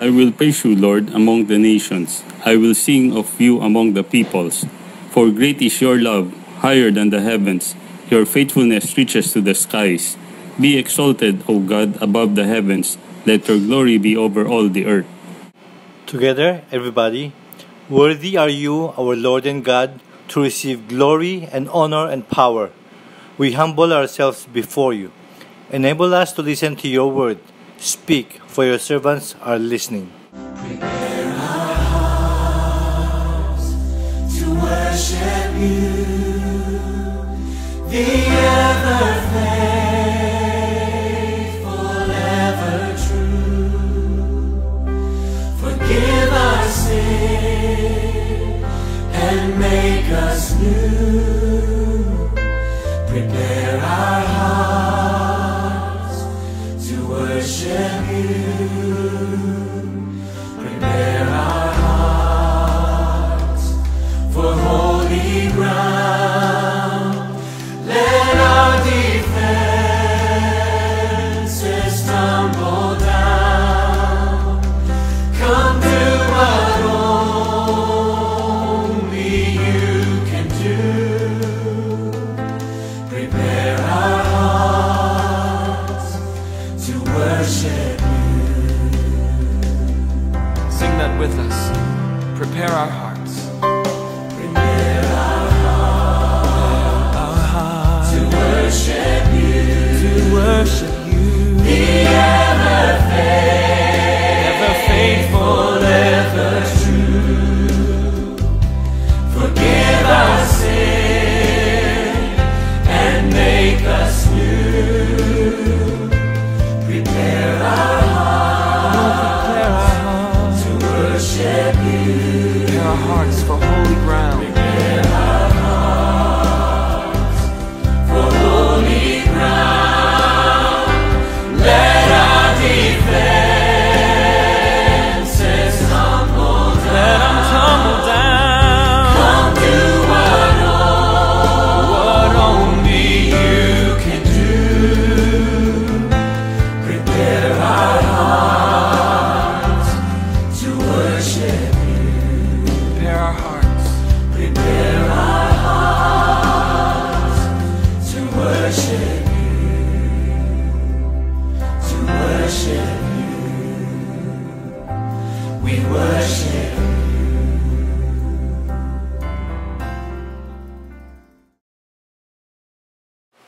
I will praise you, Lord, among the nations. I will sing of you among the peoples. For great is your love, higher than the heavens. Your faithfulness reaches to the skies. Be exalted, O God, above the heavens. Let your glory be over all the earth. Together, everybody, worthy are you, our Lord and God, to receive glory and honor and power. We humble ourselves before you. Enable us to listen to your word. Speak, for your servants are listening. Prepare our hearts to worship you, the ever faithful, ever true. Forgive our sin and make us new. Prepare our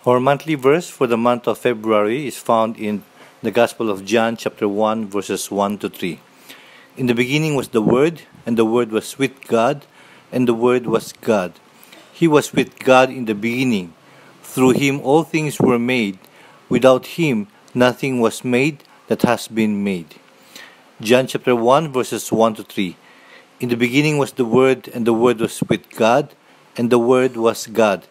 Our monthly verse for the month of February is found in the Gospel of John, chapter 1, verses 1 to 3. In the beginning was the Word, and the Word was with God, and the Word was God. He was with God in the beginning. Through him all things were made. Without him nothing was made that has been made. John chapter 1, verses 1 to 3. In the beginning was the Word, and the Word was with God, and the Word was God.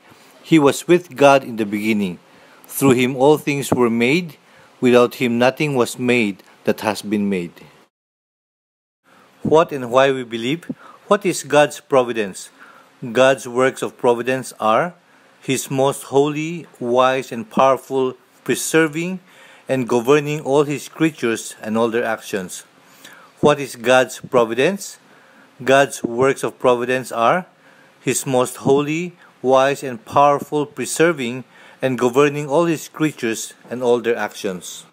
He was with God in the beginning. Through him all things were made. Without him nothing was made that has been made. What and why we believe? What is God's providence? God's works of providence are His most holy, wise, and powerful, preserving and governing all His creatures and all their actions. What is God's providence? God's works of providence are His most holy, wise, and powerful, preserving and governing all His creatures and all their actions.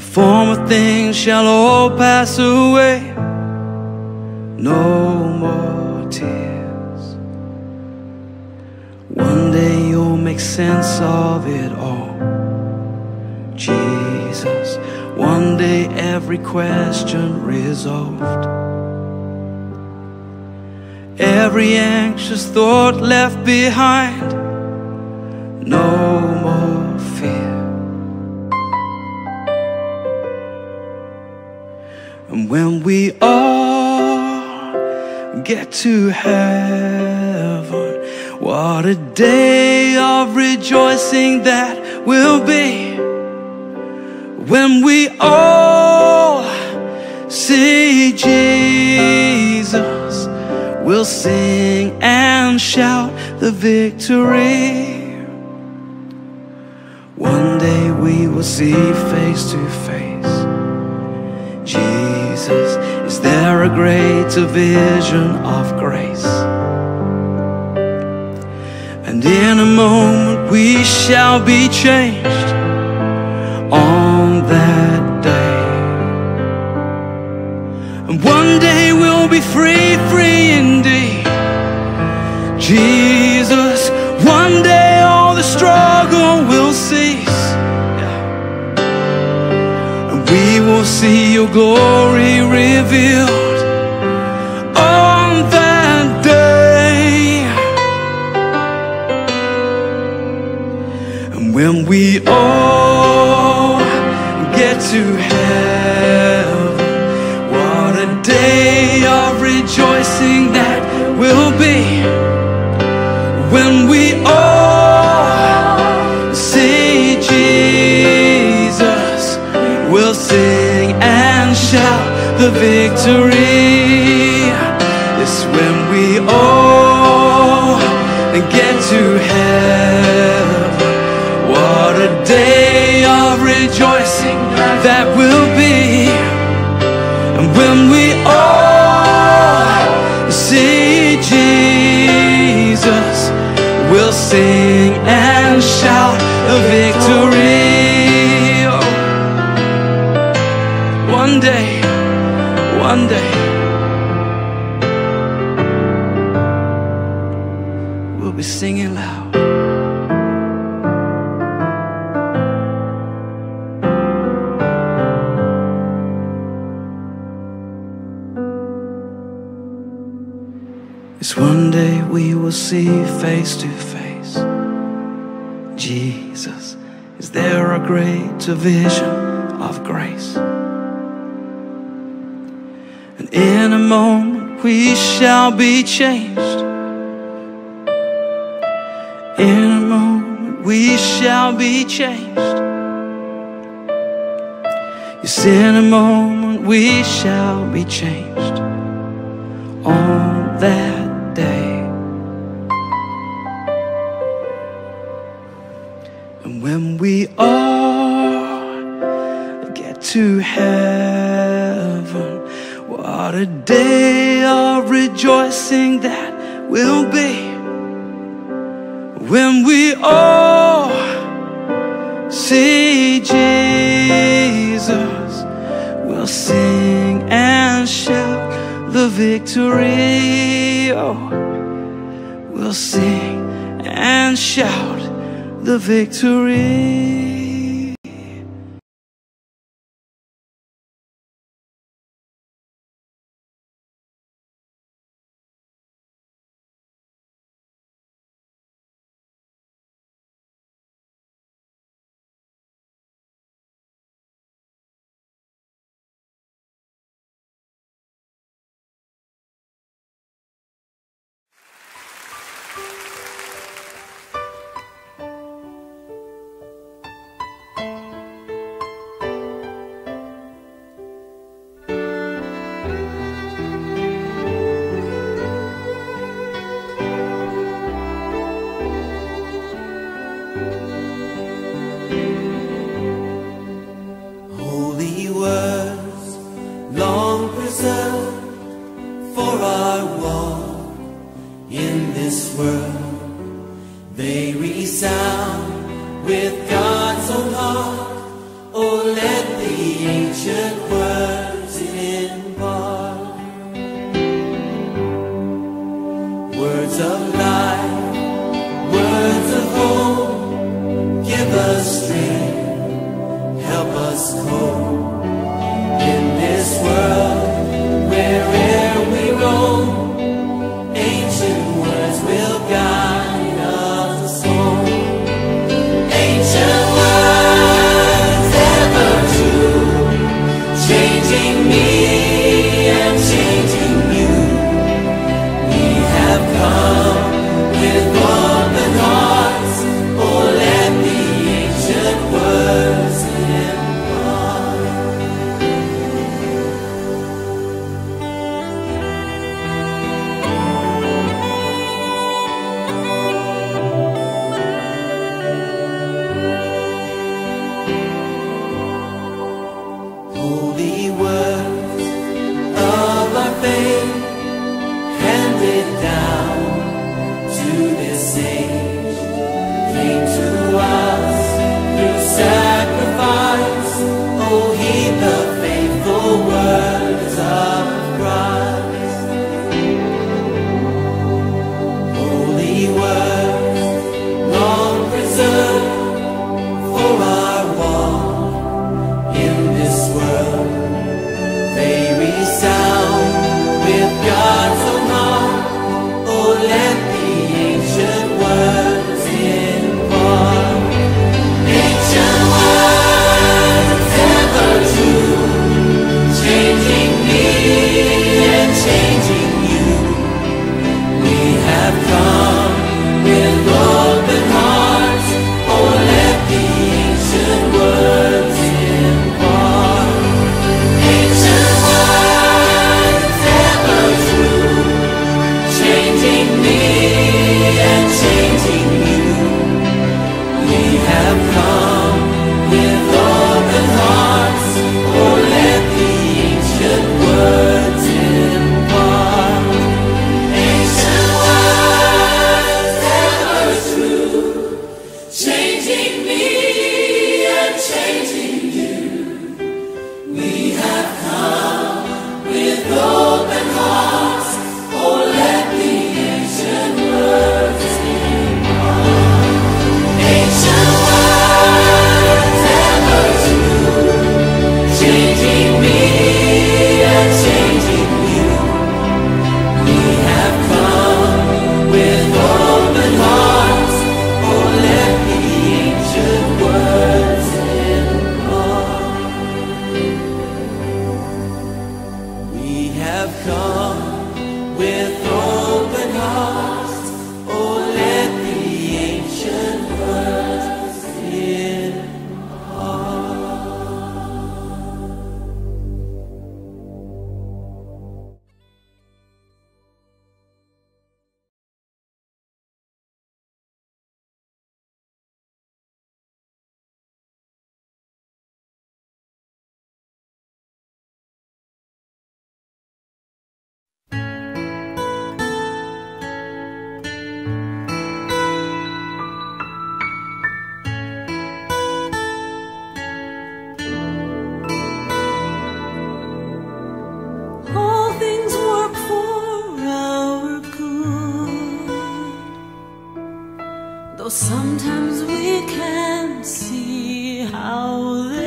The former things shall all pass away. No more tears. One day you'll make sense of it all. Jesus, one day every question resolved. Every anxious thought left behind, no when we all get to heaven, what a day of rejoicing that will be when we all see Jesus, we'll sing and shout the victory. One day we will see face to face. There a greater vision of grace? And in a moment we shall be changed on that day. And one day we'll be free, free indeed. Jesus, one day all the struggle will see your glory revealed on that day. And when we all get to victory is when we all get to heaven. What a day of rejoicing that will be. And when we all see Jesus, we'll sing and shout. See face to face Jesus. Is there a greater vision of grace? And in a moment we shall be changed. In a moment we shall be changed. Yes, in a moment we shall be changed All that we all get to heaven, what a day of rejoicing that will be. When we all see Jesus, we'll sing and shout the victory. Oh, we'll sing and shout the victory. Sometimes we can't see how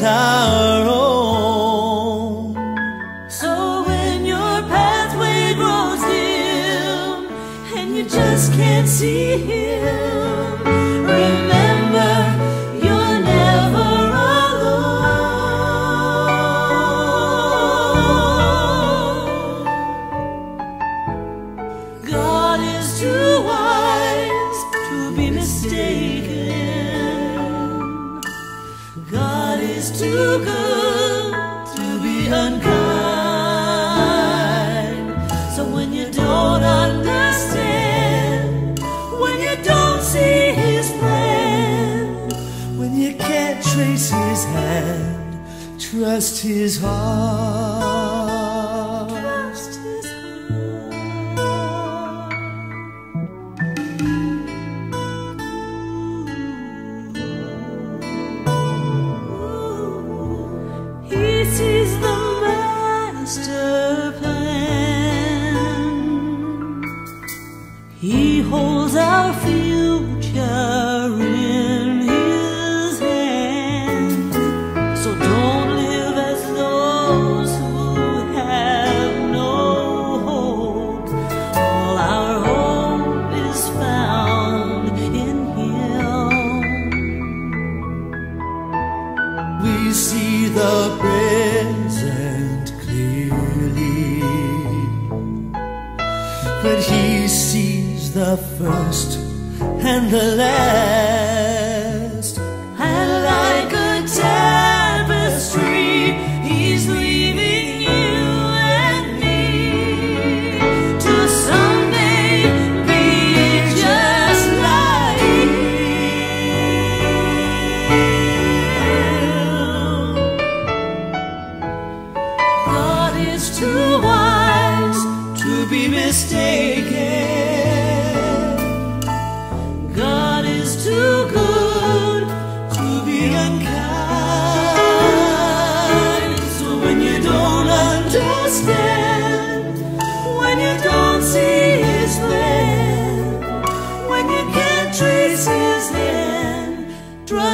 not trust his heart.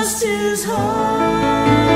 Trust His heart.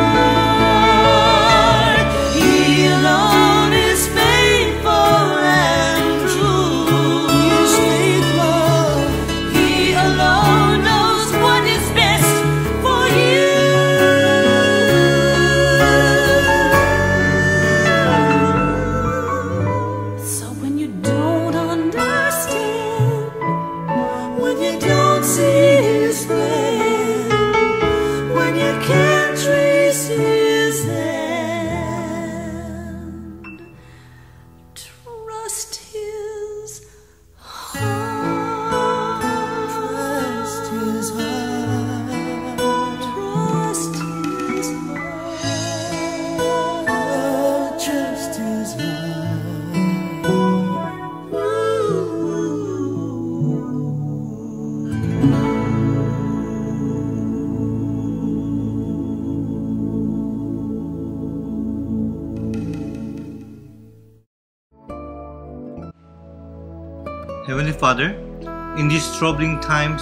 Troubling times,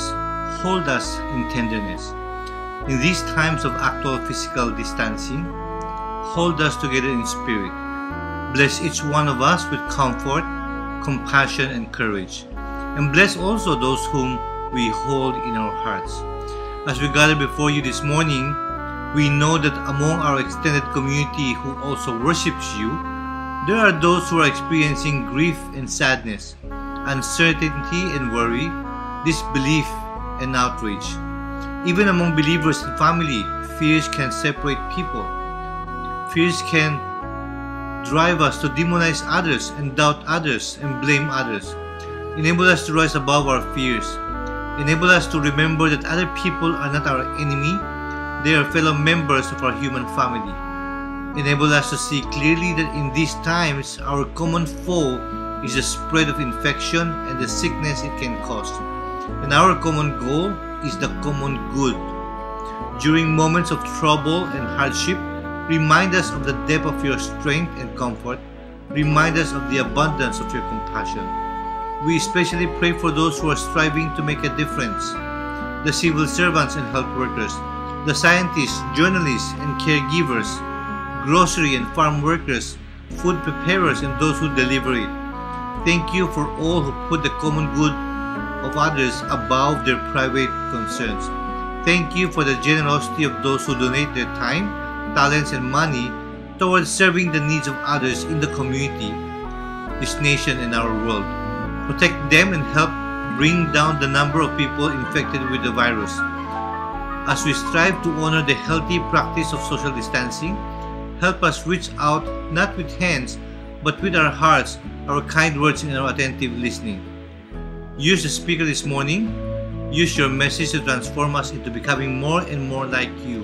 hold us in tenderness. In these times of actual physical distancing, hold us together in spirit. Bless each one of us with comfort, compassion, and courage. And bless also those whom we hold in our hearts. As we gather before you this morning, we know that among our extended community who also worships you, there are those who are experiencing grief and sadness, uncertainty and worry, disbelief and outrage. Even among believers and family, fears can separate people. Fears can drive us to demonize others and doubt others and blame others. Enable us to rise above our fears. Enable us to remember that other people are not our enemy, they are fellow members of our human family. Enable us to see clearly that in these times our common foe is the spread of infection and the sickness it can cause. And our common goal is the common good. During moments of trouble and hardship, remind us of the depth of your strength and comfort. Remind us of the abundance of your compassion. We especially pray for those who are striving to make a difference the civil servants and health workers, the scientists, journalists, and caregivers, grocery and farm workers, food preparers, and those who deliver it. Thank you for all who put the common good of others above their private concerns. Thank you for the generosity of those who donate their time, talents, and money towards serving the needs of others in the community, this nation, and our world. Protect them and help bring down the number of people infected with the virus. As we strive to honor the healthy practice of social distancing, help us reach out not with hands but with our hearts, our kind words, and our attentive listening. Use the speaker this morning. Use your message to transform us into becoming more and more like you.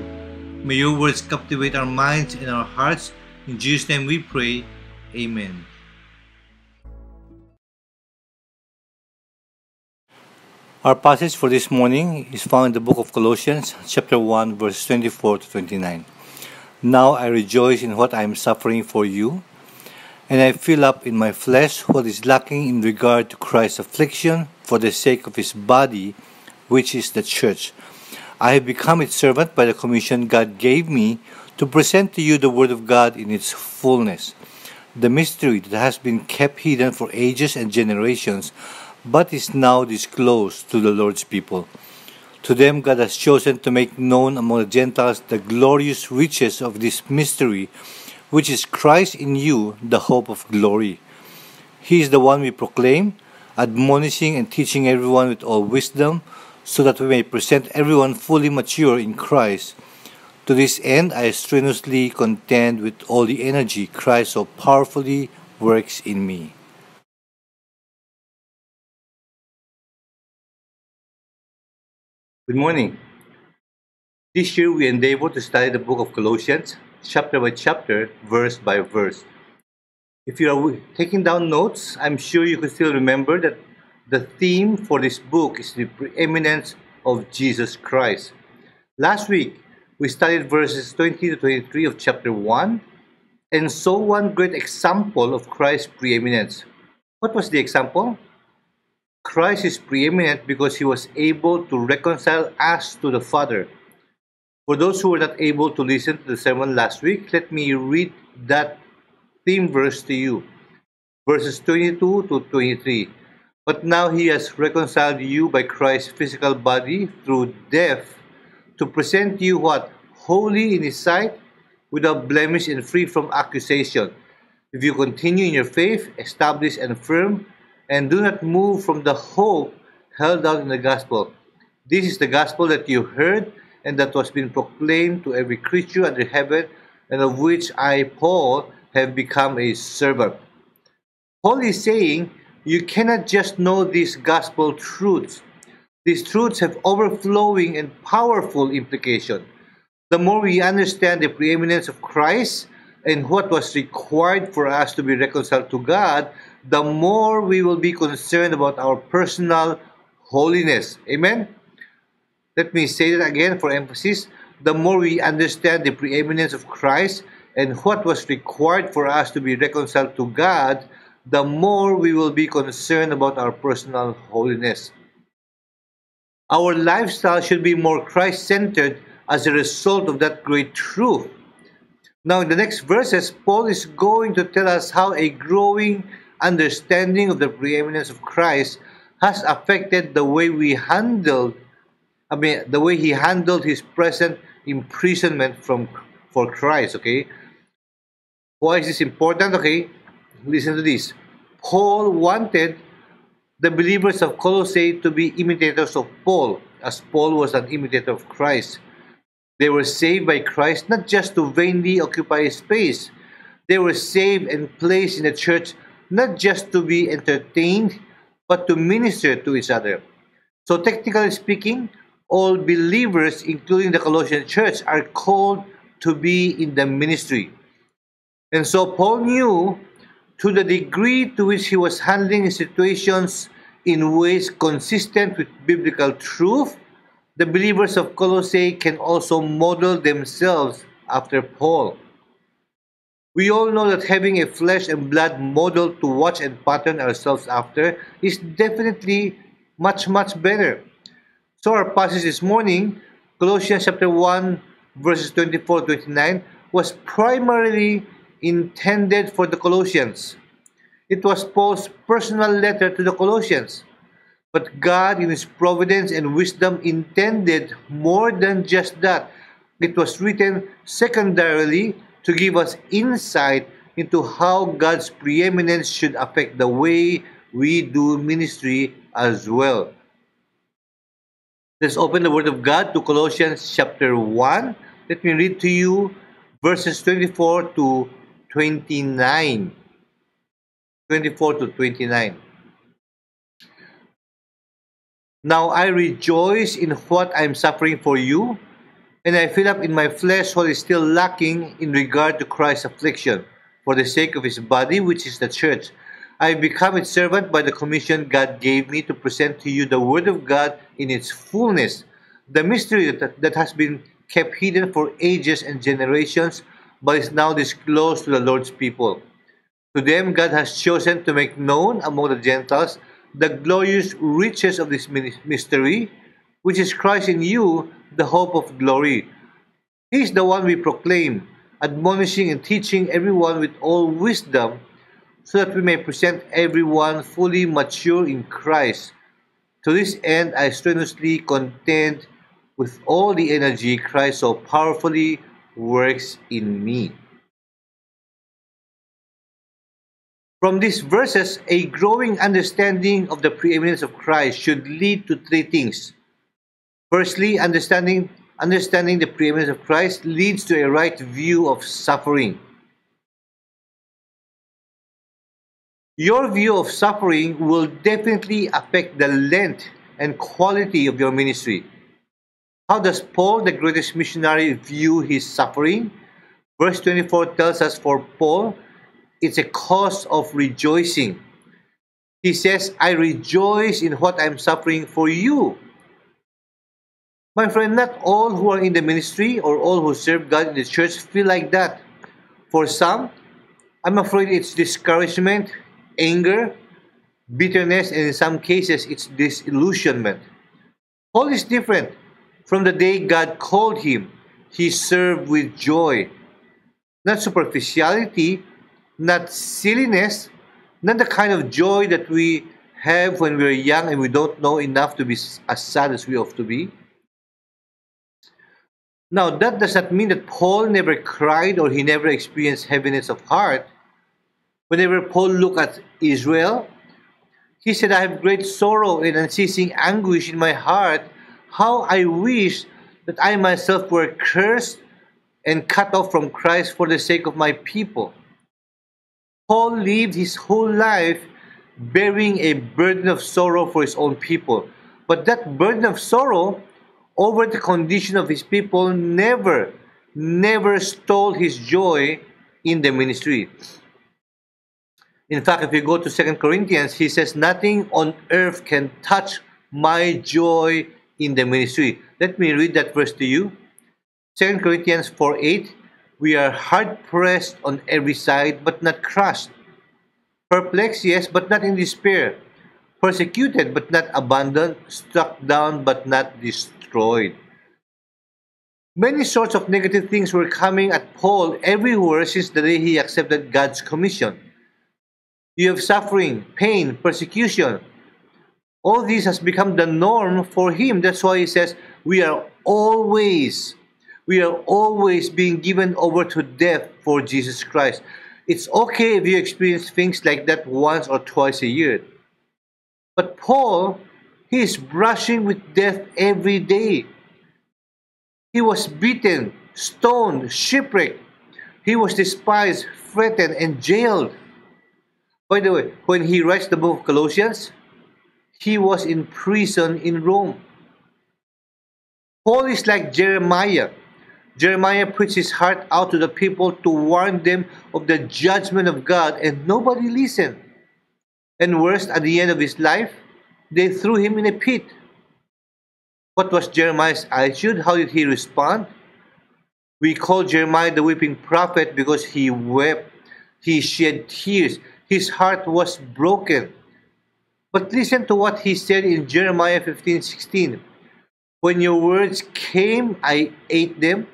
May your words captivate our minds and our hearts. In Jesus' name we pray. Amen. Our passage for this morning is found in the book of Colossians, chapter 1, verse 24 to 29. Now I rejoice in what I am suffering for you, and I fill up in my flesh what is lacking in regard to Christ's affliction for the sake of his body, which is the church. I have become its servant by the commission God gave me to present to you the Word of God in its fullness, the mystery that has been kept hidden for ages and generations but is now disclosed to the Lord's people. To them God has chosen to make known among the Gentiles the glorious riches of this mystery, which is Christ in you, the hope of glory. He is the one we proclaim, admonishing and teaching everyone with all wisdom, so that we may present everyone fully mature in Christ. To this end, I strenuously contend with all the energy Christ so powerfully works in me. Good morning. This year we endeavor to study the book of Colossians, chapter by chapter, verse by verse. If you are taking down notes, I'm sure you can still remember that the theme for this book is the preeminence of Jesus Christ. Last week, we studied verses 20 to 23 of chapter 1 and saw one great example of Christ's preeminence. What was the example? Christ is preeminent because he was able to reconcile us to the Father. For those who were not able to listen to the sermon last week, let me read that theme verse to you. Verses 22 to 23. But now he has reconciled you by Christ's physical body through death to present you what? Holy in his sight, without blemish and free from accusation. If you continue in your faith, established and firm, and do not move from the hope held out in the gospel. This is the gospel that you heard and that was been proclaimed to every creature under heaven, and of which I, Paul, have become a servant. Paul is saying you cannot just know these gospel truths. These truths have overflowing and powerful implication. The more we understand the preeminence of Christ and what was required for us to be reconciled to God, the more we will be concerned about our personal holiness. Amen? Let me say that again for emphasis. The more we understand the preeminence of Christ and what was required for us to be reconciled to God, the more we will be concerned about our personal holiness. Our lifestyle should be more Christ centered as a result of that great truth. Now, in the next verses, Paul is going to tell us how a growing understanding of the preeminence of Christ has affected the way we handled, I mean, the way he handled his present imprisonment from for Christ. Okay, why is this important? Okay, listen to this. Paul wanted the believers of Colossae to be imitators of Paul, as Paul was an imitator of Christ. They were saved by Christ not just to vainly occupy space. They were saved and placed in the church not just to be entertained, but to minister to each other. So, technically speaking, all believers, including the Colossian church, are called to be in the ministry. And so Paul knew to the degree to which he was handling situations in ways consistent with biblical truth, the believers of Colossae can also model themselves after Paul. We all know that having a flesh and blood model to watch and pattern ourselves after is definitely much, much better. So our passage this morning, Colossians chapter 1, verses 24 29, was primarily intended for the Colossians. It was Paul's personal letter to the Colossians. But God, in His providence and wisdom, intended more than just that. It was written secondarily to give us insight into how God's preeminence should affect the way we do ministry as well. Let's open the Word of God to Colossians chapter 1. Let me read to you verses 24 to 29. 24 to 29. Now I rejoice in what I am suffering for you, and I fill up in my flesh what is still lacking in regard to Christ's affliction, for the sake of his body, which is the church. I become its servant by the commission God gave me to present to you the Word of God in its fullness, the mystery that, that has been kept hidden for ages and generations, but is now disclosed to the Lord's people. To them, God has chosen to make known among the Gentiles the glorious riches of this mystery, which is Christ in you, the hope of glory. He is the one we proclaim, admonishing and teaching everyone with all wisdom, so that we may present everyone fully mature in Christ. To this end, I strenuously contend with all the energy Christ so powerfully works in me. From these verses, a growing understanding of the preeminence of Christ should lead to three things. Firstly, understanding understanding the preeminence of Christ leads to a right view of suffering. Your view of suffering will definitely affect the length and quality of your ministry. How does Paul, the greatest missionary, view his suffering? Verse 24 tells us for Paul, it's a cause of rejoicing. He says, I rejoice in what I'm suffering for you. My friend, not all who are in the ministry or all who serve God in the church feel like that. For some, I'm afraid it's discouragement, anger, bitterness, and in some cases, it's disillusionment. Paul is different. From the day God called him, he served with joy. Not superficiality, not silliness, not the kind of joy that we have when we're young and we don't know enough to be as sad as we ought to be. Now, that does not mean that Paul never cried or he never experienced heaviness of heart. Whenever Paul looked at Israel, he said, I have great sorrow and unceasing anguish in my heart. How I wish that I myself were cursed and cut off from Christ for the sake of my people. Paul lived his whole life bearing a burden of sorrow for his own people. But that burden of sorrow over the condition of his people never, never stole his joy in the ministry. In fact, if you go to Second Corinthians, he says, Nothing on earth can touch my joy in the ministry. Let me read that verse to you. Second Corinthians 4 8. We are hard pressed on every side, but not crushed. Perplexed, yes, but not in despair. Persecuted, but not abandoned. Struck down, but not destroyed. Many sorts of negative things were coming at Paul everywhere since the day he accepted God's commission. You have suffering, pain, persecution. All this has become the norm for him. That's why he says, We are always, we are always being given over to death for Jesus Christ. It's okay if you experience things like that once or twice a year. But Paul, he is brushing with death every day. He was beaten, stoned, shipwrecked. He was despised, threatened, and jailed. By the way, when he writes the book of Colossians, he was in prison in Rome. Paul is like Jeremiah. Jeremiah puts his heart out to the people to warn them of the judgment of God, and nobody listened. And worse, at the end of his life, they threw him in a pit. What was Jeremiah's attitude? How did he respond? We call Jeremiah the weeping prophet because he wept, he shed tears, his heart was broken. But listen to what he said in Jeremiah 15 16. When your words came, I ate them.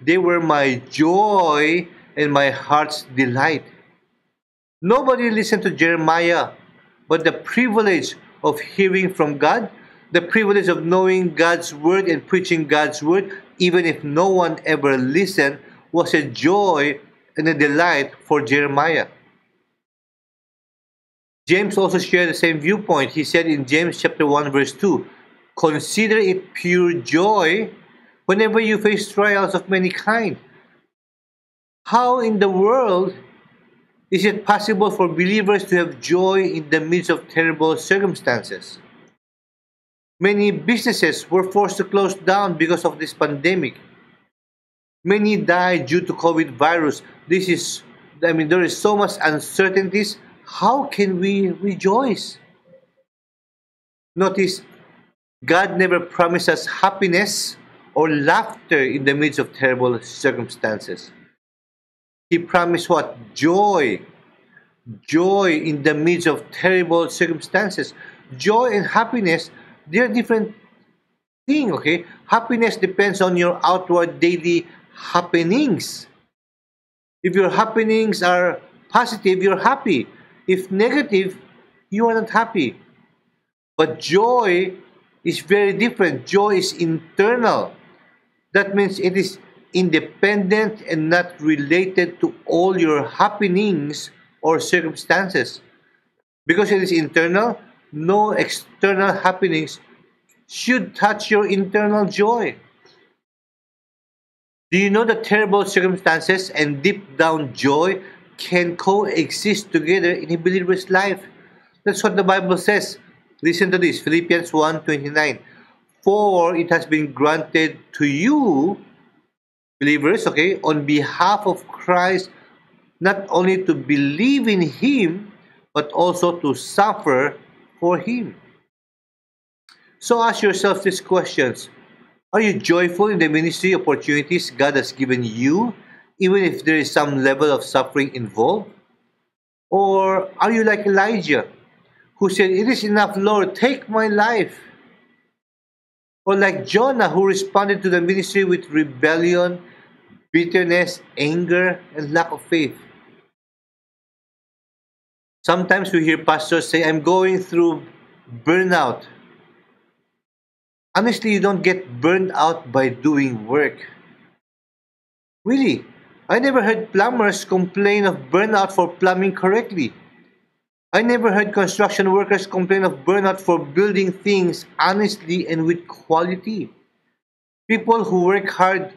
They were my joy and my heart's delight. Nobody listened to Jeremiah, but the privilege of hearing from God, the privilege of knowing God's word and preaching God's word, even if no one ever listened, was a joy and a delight for Jeremiah. James also shared the same viewpoint. He said in James chapter 1 verse 2, Consider it pure joy whenever you face trials of many kind. How in the world is it possible for believers to have joy in the midst of terrible circumstances? Many businesses were forced to close down because of this pandemic. Many died due to COVID virus. This is, I mean, there is so much uncertainties. How can we rejoice? Notice, God never promised us happiness or laughter in the midst of terrible circumstances. He promised what? Joy. Joy in the midst of terrible circumstances. Joy and happiness, they're different thing, okay? Happiness depends on your outward daily happenings. If your happenings are positive, you're happy. If negative, you are not happy. But joy is very different. Joy is internal. That means it is independent and not related to all your happenings or circumstances. Because it is internal, no external happenings should touch your internal joy. Do you know the terrible circumstances and deep down joy can coexist together in a believer's life? That's what the Bible says. Listen to this Philippians 1:29. For it has been granted to you, believers, okay, on behalf of Christ, not only to believe in Him, but also to suffer for Him. So ask yourself these questions Are you joyful in the ministry opportunities God has given you, even if there is some level of suffering involved? Or are you like Elijah, who said, It is enough, Lord, take my life? Or like Jonah, who responded to the ministry with rebellion, bitterness, anger, and lack of faith. Sometimes we hear pastors say, I'm going through burnout. Honestly, you don't get burned out by doing work. Really, I never heard plumbers complain of burnout for plumbing correctly. I never heard construction workers complain of burnout for building things honestly and with quality. People who work hard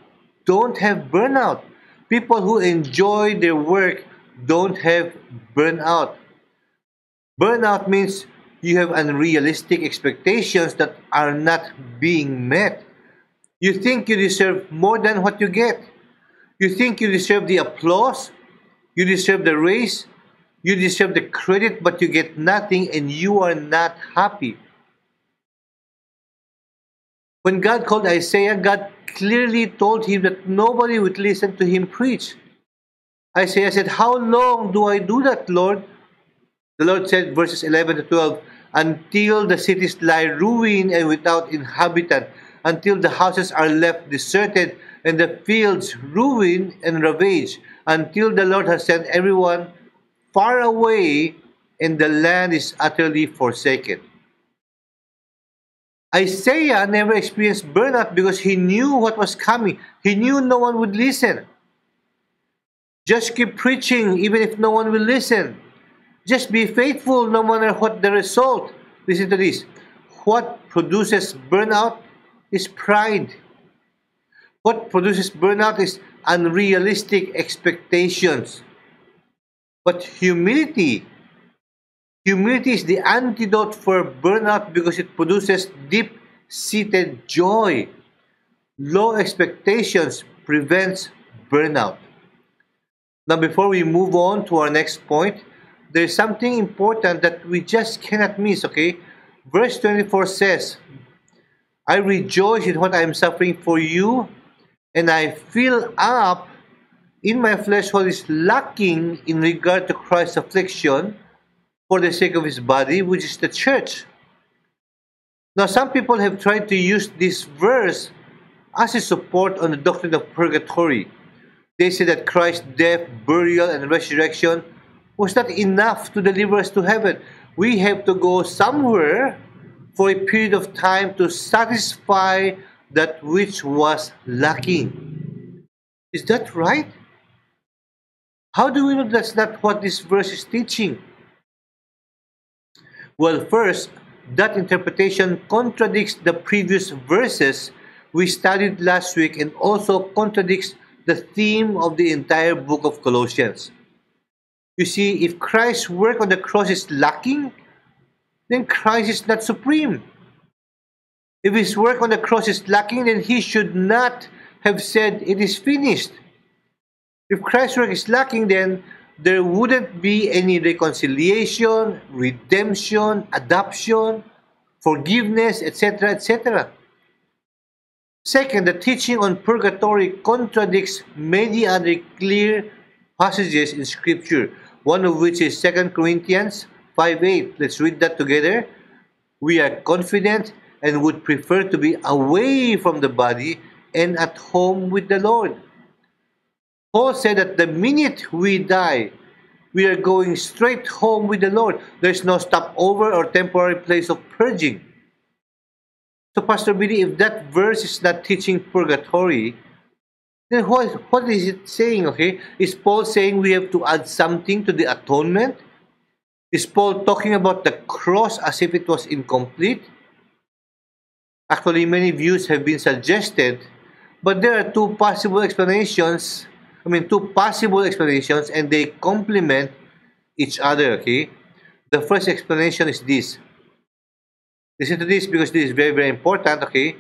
don't have burnout. People who enjoy their work don't have burnout. Burnout means you have unrealistic expectations that are not being met. You think you deserve more than what you get. You think you deserve the applause, you deserve the raise, you deserve the credit, but you get nothing and you are not happy. When God called Isaiah, God clearly told him that nobody would listen to him preach. Isaiah said, How long do I do that, Lord? The Lord said, verses 11 to 12, Until the cities lie ruined and without inhabitant, until the houses are left deserted and the fields ruined and ravaged, until the Lord has sent everyone far away and the land is utterly forsaken. Isaiah never experienced burnout because he knew what was coming. He knew no one would listen. Just keep preaching even if no one will listen. Just be faithful no matter what the result. Listen to this. What produces burnout is pride. What produces burnout is unrealistic expectations. But humility, humility is the antidote for burnout because it produces deep seated joy. Low expectations prevents burnout. Now, before we move on to our next point, there's something important that we just cannot miss, okay? Verse 24 says, I rejoice in what I am suffering for you, and I fill up in my flesh what is lacking in regard to Christ's affliction for the sake of his body, which is the church. Now, some people have tried to use this verse as a support on the doctrine of purgatory. They say that Christ's death, burial, and resurrection was not enough to deliver us to heaven. We have to go somewhere for a period of time to satisfy that which was lacking. Is that right? How do we know that's not what this verse is teaching? Well, first, that interpretation contradicts the previous verses we studied last week and also contradicts the theme of the entire book of Colossians. You see, if Christ's work on the cross is lacking, then Christ is not supreme. If his work on the cross is lacking, then he should not have said, It is finished. If Christ's work is lacking, then there wouldn't be any reconciliation, redemption, adoption, forgiveness, etc., etc. Second, the teaching on purgatory contradicts many other clear passages in Scripture, one of which is 2 Corinthians 5 8. Let's read that together. We are confident and would prefer to be away from the body and at home with the Lord. Paul said that the minute we die, we are going straight home with the Lord. There's no stopover or temporary place of purging. So, Pastor Billy, if that verse is not teaching purgatory, then what, what is it saying? Okay, is Paul saying we have to add something to the atonement? Is Paul talking about the cross as if it was incomplete? Actually, many views have been suggested, but there are two possible explanations. I mean, two possible explanations, and they complement each other. Okay, the first explanation is this. Listen to this because this is very, very important. Okay,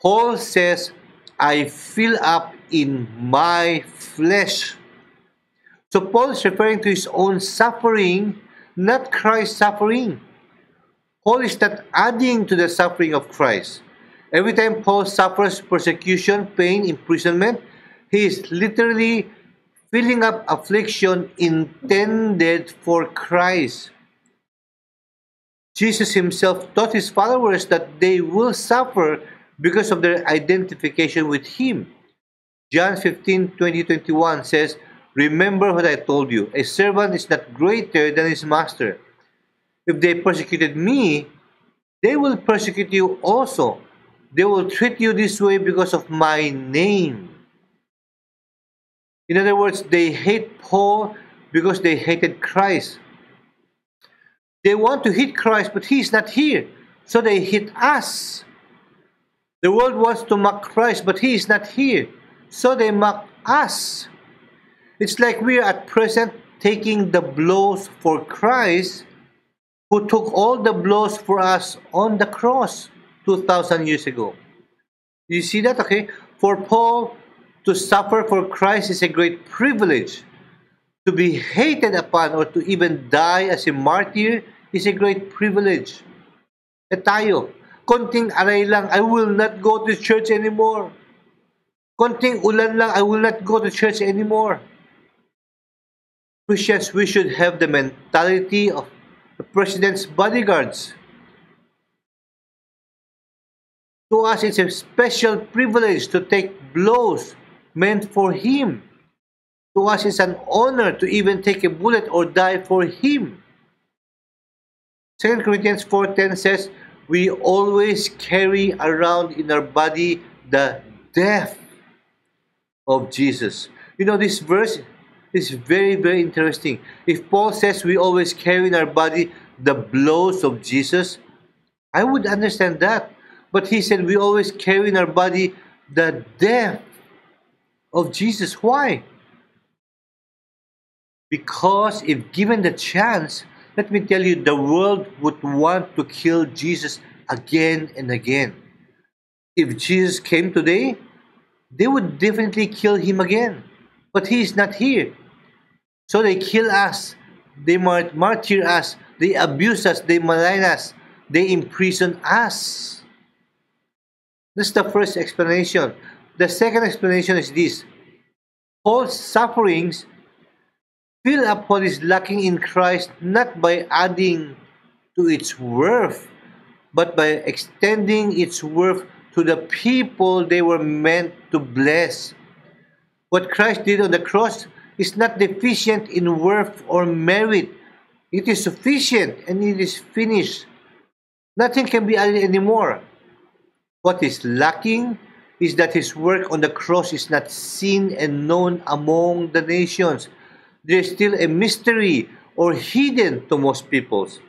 Paul says, "I fill up in my flesh." So Paul is referring to his own suffering, not Christ's suffering. Paul is not adding to the suffering of Christ. Every time Paul suffers persecution, pain, imprisonment, he is literally filling up affliction intended for Christ. Jesus himself taught his followers that they will suffer because of their identification with him. John 15 20 21 says, Remember what I told you a servant is not greater than his master. If they persecuted me, they will persecute you also. They will treat you this way because of my name. In other words, they hate Paul because they hated Christ. They want to hit Christ, but he's not here. So they hit us. The world wants to mock Christ, but he is not here. So they mock us. It's like we are at present taking the blows for Christ, who took all the blows for us on the cross 2,000 years ago. You see that? Okay? For Paul, to suffer for Christ is a great privilege. To be hated upon or to even die as a martyr is a great privilege. E tayo, konting aray lang, I will not go to church anymore. Konting ulan lang, I will not go to church anymore. Christians, we should have the mentality of the president's bodyguards. To us, it's a special privilege to take blows meant for him. To us, it's an honor to even take a bullet or die for him. 2 Corinthians 4.10 says, We always carry around in our body the death of Jesus. You know, this verse is very, very interesting. If Paul says we always carry in our body the blows of Jesus, I would understand that. But he said we always carry in our body the death of Jesus. Why? Because if given the chance, let me tell you, the world would want to kill Jesus again and again. If Jesus came today, they would definitely kill him again. But he is not here. So they kill us, they mar- martyr us, they abuse us, they malign us, they imprison us. This is the first explanation. The second explanation is this Paul's sufferings fill up what is lacking in Christ not by adding to its worth, but by extending its worth to the people they were meant to bless. What Christ did on the cross is not deficient in worth or merit. It is sufficient and it is finished. Nothing can be added anymore. What is lacking is that his work on the cross is not seen and known among the nations. There is still a mystery or hidden to most peoples.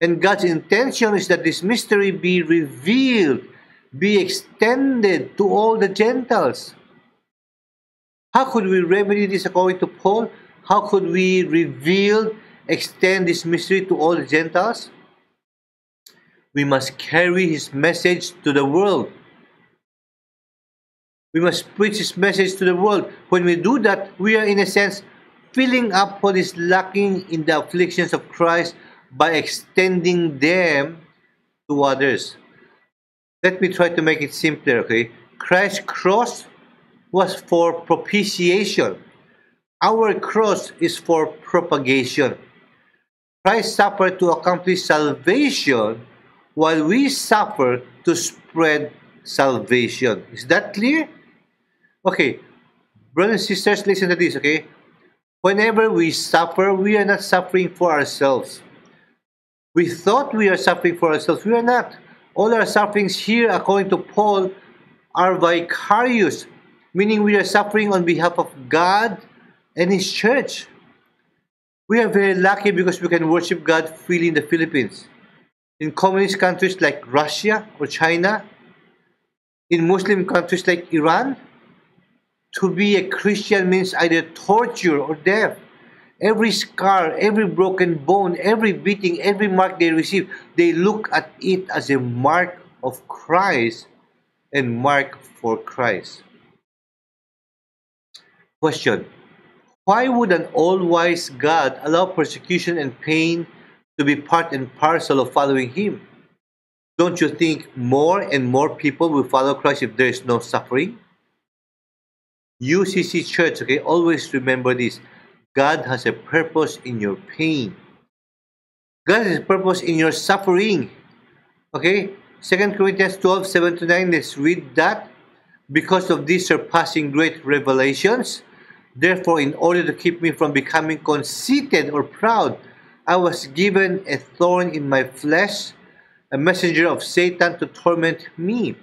And God's intention is that this mystery be revealed, be extended to all the Gentiles. How could we remedy this according to Paul? How could we reveal, extend this mystery to all the Gentiles? We must carry his message to the world. We must preach his message to the world. When we do that, we are, in a sense, filling up what is lacking in the afflictions of Christ by extending them to others. Let me try to make it simpler, okay? Christ's cross was for propitiation. Our cross is for propagation. Christ suffered to accomplish salvation while we suffer to spread salvation. Is that clear? Okay, brothers and sisters, listen to this, okay? Whenever we suffer, we are not suffering for ourselves. We thought we are suffering for ourselves. We are not. All our sufferings here, according to Paul, are vicarious, meaning we are suffering on behalf of God and His church. We are very lucky because we can worship God freely in the Philippines. In communist countries like Russia or China, in Muslim countries like Iran, to be a Christian means either torture or death. Every scar, every broken bone, every beating, every mark they receive, they look at it as a mark of Christ and mark for Christ. Question Why would an all wise God allow persecution and pain to be part and parcel of following Him? Don't you think more and more people will follow Christ if there is no suffering? UCC Church, okay, always remember this. God has a purpose in your pain. God has a purpose in your suffering. Okay? 2 Corinthians 12, 7 to 9, let's read that. Because of these surpassing great revelations, therefore, in order to keep me from becoming conceited or proud, I was given a thorn in my flesh, a messenger of Satan to torment me.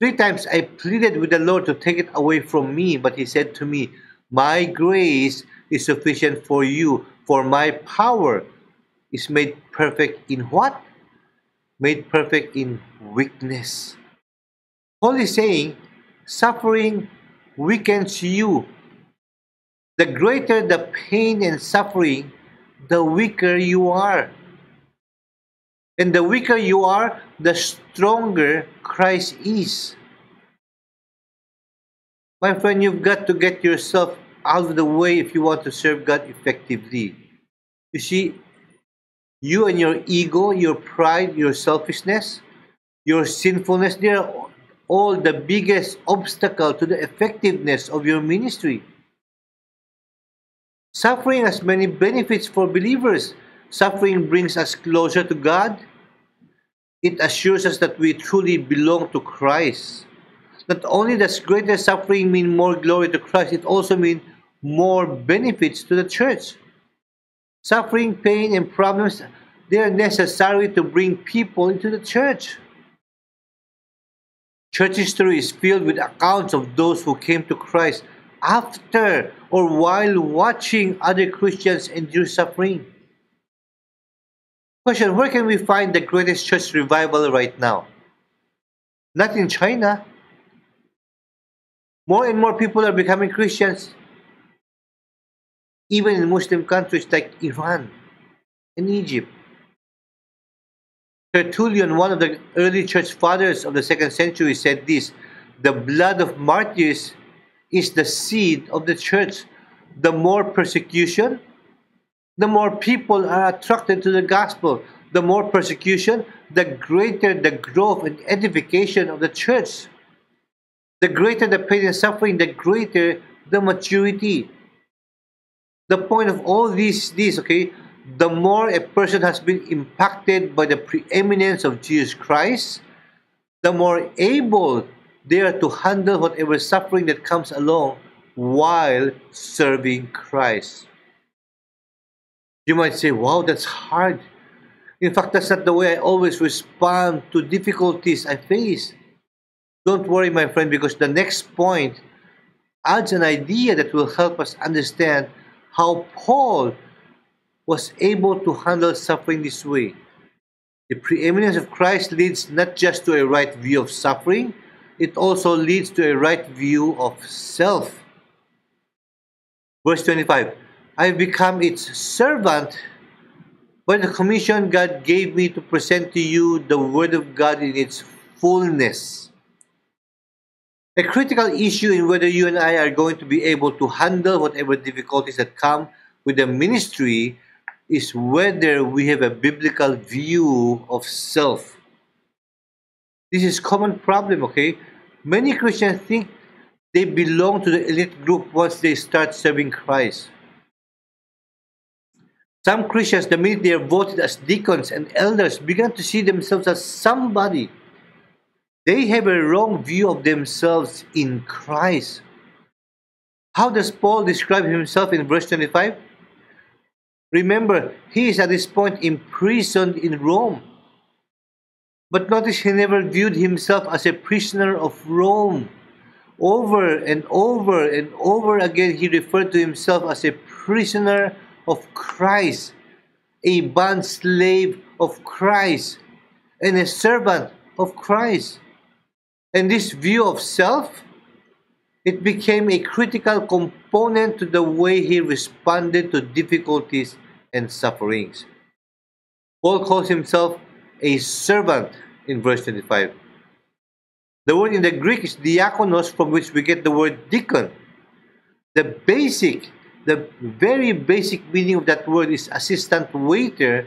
Three times I pleaded with the Lord to take it away from me, but he said to me, My grace is sufficient for you, for my power is made perfect in what? Made perfect in weakness. Paul is saying, suffering weakens you. The greater the pain and suffering, the weaker you are. And the weaker you are, the stronger Christ is. My friend, you've got to get yourself out of the way if you want to serve God effectively. You see, you and your ego, your pride, your selfishness, your sinfulness, they are all the biggest obstacle to the effectiveness of your ministry. Suffering has many benefits for believers. Suffering brings us closer to God. It assures us that we truly belong to Christ. Not only does greater suffering mean more glory to Christ, it also means more benefits to the church. Suffering, pain, and problems, they are necessary to bring people into the church. Church history is filled with accounts of those who came to Christ after or while watching other Christians endure suffering. Question Where can we find the greatest church revival right now? Not in China. More and more people are becoming Christians, even in Muslim countries like Iran and Egypt. Tertullian, one of the early church fathers of the second century, said this the blood of martyrs is the seed of the church. The more persecution, the more people are attracted to the gospel. The more persecution, the greater the growth and edification of the church. The greater the pain and suffering, the greater the maturity. The point of all these, these, okay, the more a person has been impacted by the preeminence of Jesus Christ, the more able they are to handle whatever suffering that comes along while serving Christ. You might say, wow, that's hard. In fact, that's not the way I always respond to difficulties I face. Don't worry, my friend, because the next point adds an idea that will help us understand how Paul was able to handle suffering this way. The preeminence of Christ leads not just to a right view of suffering, it also leads to a right view of self. Verse 25 I become its servant by the commission God gave me to present to you the Word of God in its fullness. A critical issue in whether you and I are going to be able to handle whatever difficulties that come with the ministry is whether we have a biblical view of self. This is common problem, okay? Many Christians think they belong to the elite group once they start serving Christ. Some Christians, the minute they are voted as deacons and elders, began to see themselves as somebody. They have a wrong view of themselves in Christ. How does Paul describe himself in verse 25? Remember, he is at this point imprisoned in Rome. But notice he never viewed himself as a prisoner of Rome. Over and over and over again, he referred to himself as a prisoner of Christ, a bond slave of Christ, and a servant of Christ. And this view of self, it became a critical component to the way he responded to difficulties and sufferings. Paul calls himself a servant in verse 25. The word in the Greek is diakonos, from which we get the word deacon. The basic, the very basic meaning of that word is assistant waiter,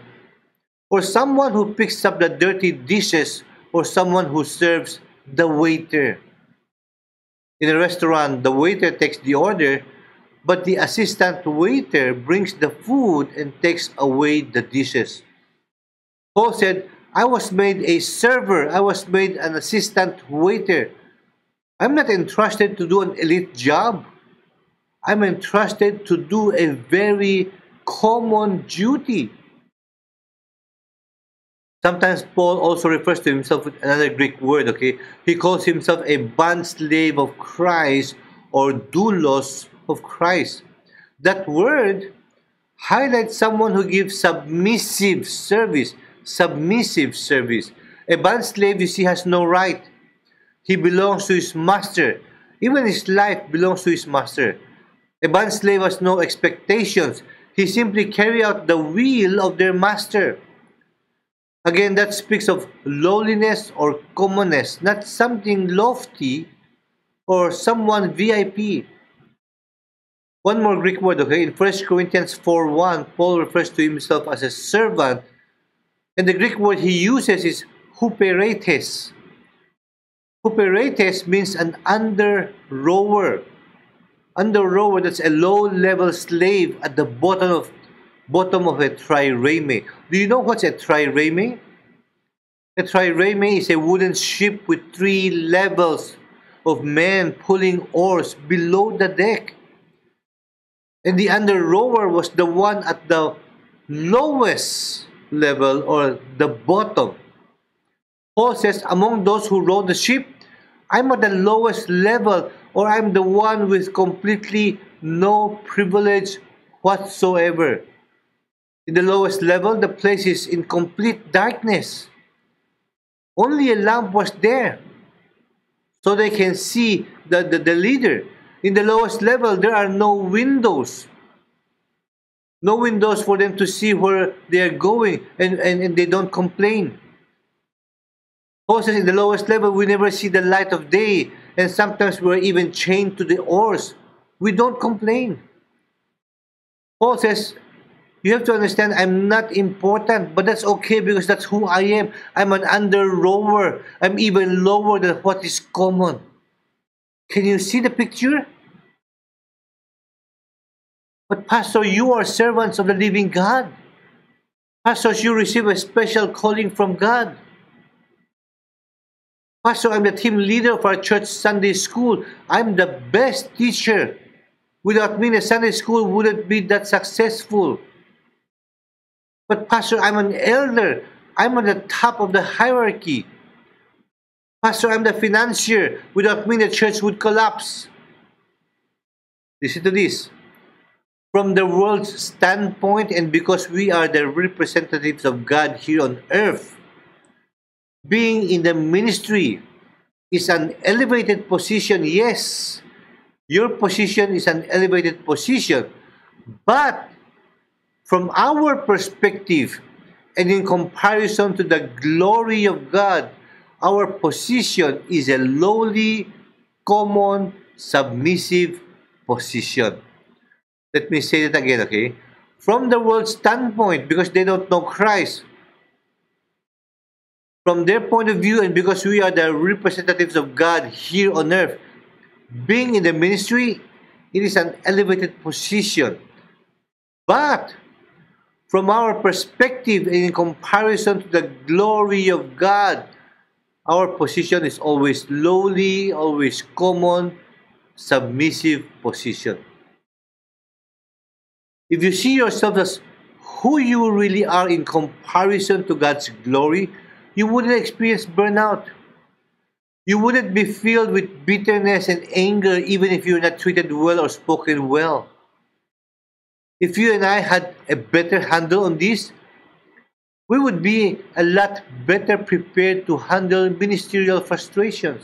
or someone who picks up the dirty dishes, or someone who serves the waiter. In a restaurant, the waiter takes the order, but the assistant waiter brings the food and takes away the dishes. Paul said, I was made a server, I was made an assistant waiter. I'm not entrusted to do an elite job. I'm entrusted to do a very common duty. Sometimes Paul also refers to himself with another Greek word, okay? He calls himself a bond slave of Christ or doulos of Christ. That word highlights someone who gives submissive service. Submissive service. A bond slave, you see, has no right. He belongs to his master. Even his life belongs to his master. A bond slave has no expectations. He simply carry out the will of their master. Again, that speaks of lowliness or commonness, not something lofty or someone VIP. One more Greek word, okay? In 1 Corinthians 4 1, Paul refers to himself as a servant. And the Greek word he uses is huperetes. Huperetes means an under rower. Under rower, that's a low level slave at the bottom of bottom of a trireme. Do you know what's a trireme? A trireme is a wooden ship with three levels of men pulling oars below the deck. And the under rower was the one at the lowest level or the bottom. Paul says, among those who rowed the ship, I'm at the lowest level or I'm the one with completely no privilege whatsoever. In the lowest level, the place is in complete darkness. Only a lamp was there so they can see the, the, the leader. In the lowest level, there are no windows. No windows for them to see where they are going and, and, and they don't complain. Says in the lowest level, we never see the light of day. and sometimes we're even chained to the oars. We don't complain. Paul says, You have to understand I'm not important, but that's okay because that's who I am. I'm an under rower. I'm even lower than what is common. Can you see the picture? But, Pastor, you are servants of the living God. Pastors, you receive a special calling from God. Pastor, I'm the team leader of our church Sunday school. I'm the best teacher. Without me, the Sunday school wouldn't be that successful. But, Pastor, I'm an elder. I'm on the top of the hierarchy. Pastor, I'm the financier. Without me, the church would collapse. Listen to this. From the world's standpoint, and because we are the representatives of God here on earth, being in the ministry is an elevated position, yes. Your position is an elevated position. But from our perspective, and in comparison to the glory of God, our position is a lowly, common, submissive position. Let me say it again, okay? From the world's standpoint, because they don't know Christ, from their point of view, and because we are the representatives of God here on earth, being in the ministry, it is an elevated position. But from our perspective in comparison to the glory of God, our position is always lowly, always common, submissive position. If you see yourself as who you really are in comparison to God's glory, you wouldn't experience burnout. You wouldn't be filled with bitterness and anger even if you're not treated well or spoken well. If you and I had a better handle on this, we would be a lot better prepared to handle ministerial frustrations.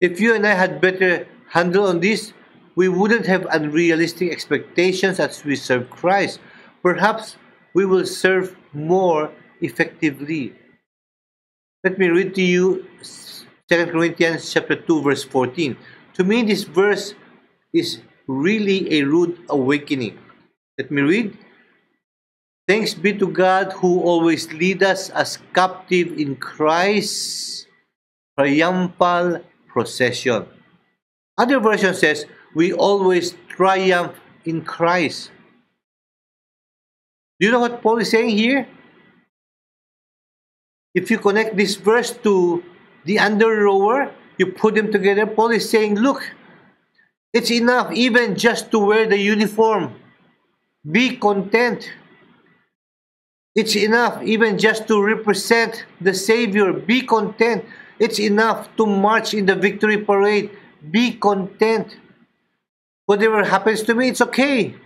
If you and I had better handle on this, we wouldn't have unrealistic expectations as we serve Christ. Perhaps we will serve more effectively. Let me read to you 2 Corinthians chapter 2 verse 14. To me this verse is really a rude awakening. Let me read. Thanks be to God who always lead us as captive in Christ's triumphal procession. Other version says, we always triumph in Christ. Do you know what Paul is saying here? If you connect this verse to the under rower, you put them together, Paul is saying, look, it's enough even just to wear the uniform. Be content. It's enough even just to represent the Savior. Be content. It's enough to march in the victory parade. Be content. Whatever happens to me, it's okay.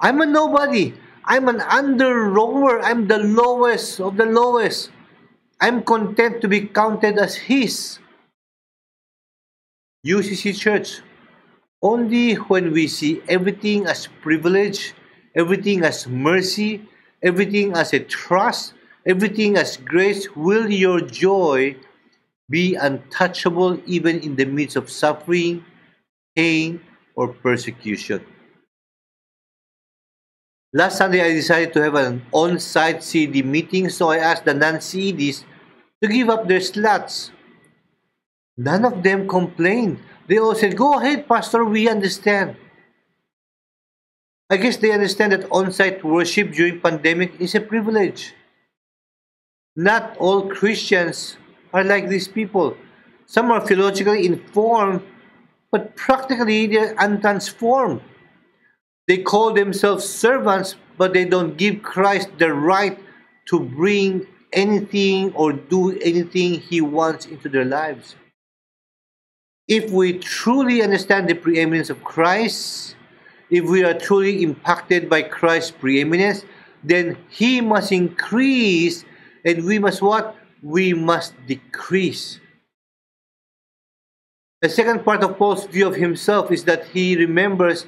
I'm a nobody. I'm an under rower. I'm the lowest of the lowest. I'm content to be counted as His. UCC Church, only when we see everything as privilege, everything as mercy, everything as a trust, everything as grace, will your joy be untouchable even in the midst of suffering, pain, or persecution. Last Sunday, I decided to have an on-site CD meeting, so I asked the non-CEDs to give up their slots. None of them complained. They all said, go ahead, Pastor, we understand. I guess they understand that on-site worship during pandemic is a privilege. Not all Christians are like these people. Some are theologically informed, but practically they're untransformed. They call themselves servants, but they don't give Christ the right to bring anything or do anything He wants into their lives. If we truly understand the preeminence of Christ, if we are truly impacted by Christ's preeminence, then He must increase and we must what? We must decrease. The second part of Paul's view of himself is that he remembers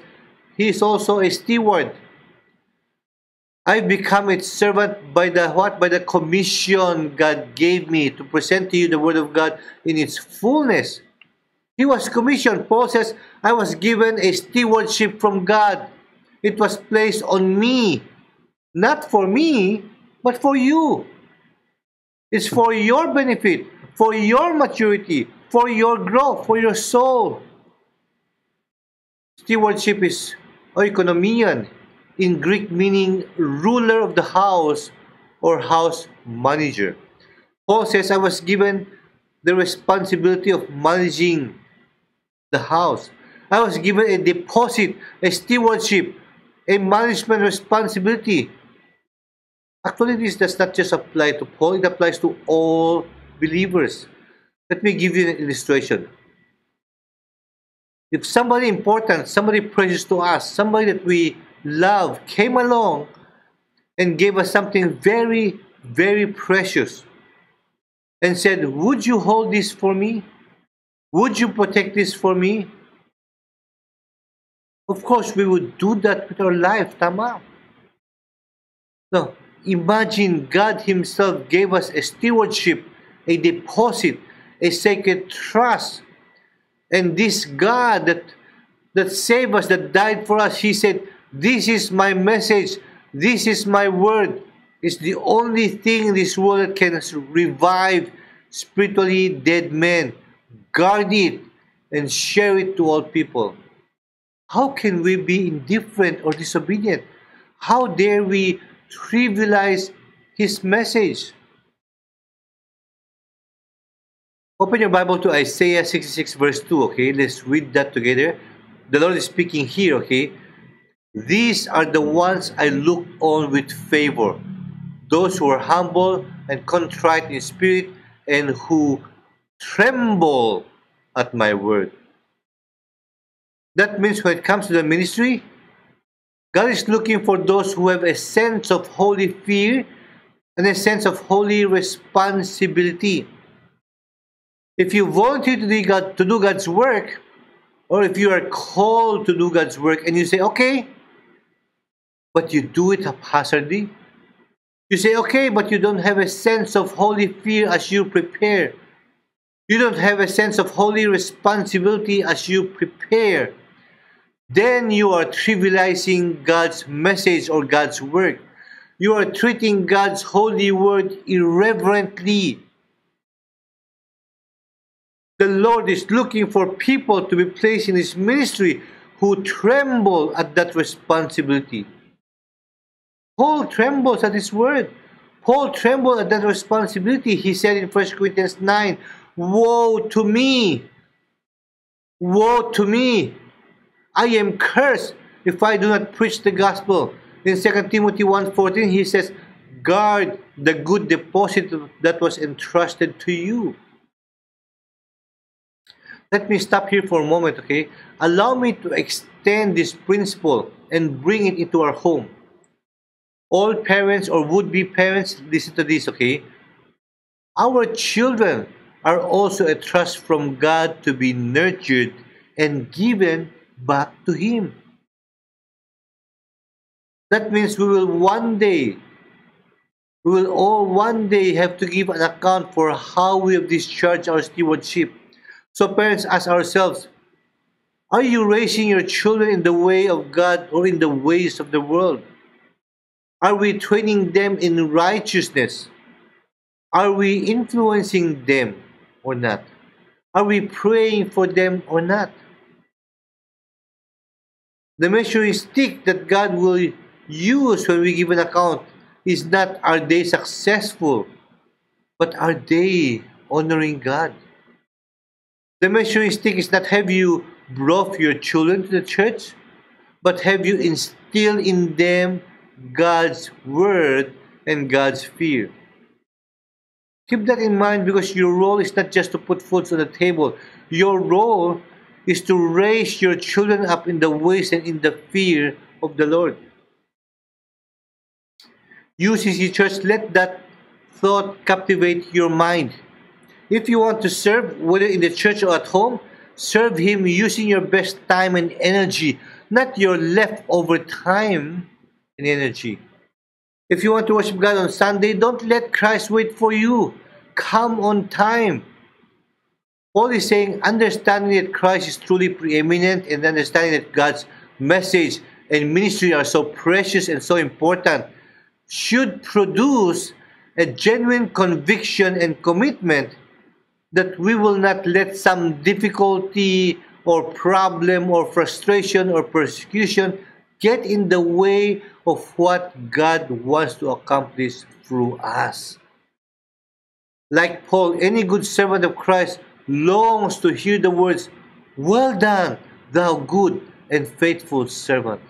he is also a steward. I've become its servant by the what? By the commission God gave me to present to you the word of God in its fullness. He was commissioned. Paul says, I was given a stewardship from God. It was placed on me, not for me, but for you. It's for your benefit, for your maturity, for your growth, for your soul. Stewardship is oikonomian in Greek meaning ruler of the house or house manager. Paul says, I was given the responsibility of managing the house. I was given a deposit, a stewardship, a management responsibility. Actually, this does not just apply to Paul, it applies to all believers. Let me give you an illustration. If somebody important, somebody precious to us, somebody that we love came along and gave us something very, very precious and said, Would you hold this for me? Would you protect this for me? Of course, we would do that with our life, tama. Now, imagine God Himself gave us a stewardship, a deposit, a sacred trust. And this God that, that saved us, that died for us, He said, This is my message, this is my word. It's the only thing in this world that can revive spiritually dead men. Guard it and share it to all people. How can we be indifferent or disobedient? How dare we trivialize His message? Open your Bible to Isaiah 66 verse 2, okay? Let's read that together. The Lord is speaking here, okay? These are the ones I looked on with favor, those who are humble and contrite in spirit and who tremble at my word. That means when it comes to the ministry, God is looking for those who have a sense of holy fear and a sense of holy responsibility. If you volunteer to do, God, to do God's work, or if you are called to do God's work and you say, okay, but you do it haphazardly, you say, okay, but you don't have a sense of holy fear as you prepare. You don't have a sense of holy responsibility as you prepare. Then you are trivializing God's message or God's work. You are treating God's holy word irreverently. The Lord is looking for people to be placed in His ministry who tremble at that responsibility. Paul trembles at His word. Paul trembled at that responsibility. He said in 1 Corinthians 9, Woe to me! Woe to me! I am cursed if I do not preach the gospel. In 2 Timothy 1.14, he says, Guard the good deposit that was entrusted to you. Let me stop here for a moment, okay? Allow me to extend this principle and bring it into our home. All parents or would-be parents, listen to this, okay? Our children are also a trust from God to be nurtured and given back to Him. That means we will one day, we will all one day have to give an account for how we have discharged our stewardship. So, parents, ask ourselves Are you raising your children in the way of God or in the ways of the world? Are we training them in righteousness? Are we influencing them or not? Are we praying for them or not? The measuring stick that God will use when we give an account is not are they successful, but are they honoring God? The measuring is not have you brought your children to the church, but have you instilled in them God's word and God's fear. Keep that in mind because your role is not just to put food on the table. Your role is to raise your children up in the ways and in the fear of the Lord. UCC Church, let that thought captivate your mind. If you want to serve, whether in the church or at home, serve Him using your best time and energy, not your leftover time and energy. If you want to worship God on Sunday, don't let Christ wait for you. Come on time. Paul is saying understanding that Christ is truly preeminent and understanding that God's message and ministry are so precious and so important should produce a genuine conviction and commitment that we will not let some difficulty or problem or frustration or persecution get in the way of what God wants to accomplish through us. Like Paul, any good servant of Christ longs to hear the words, Well done, thou good and faithful servant.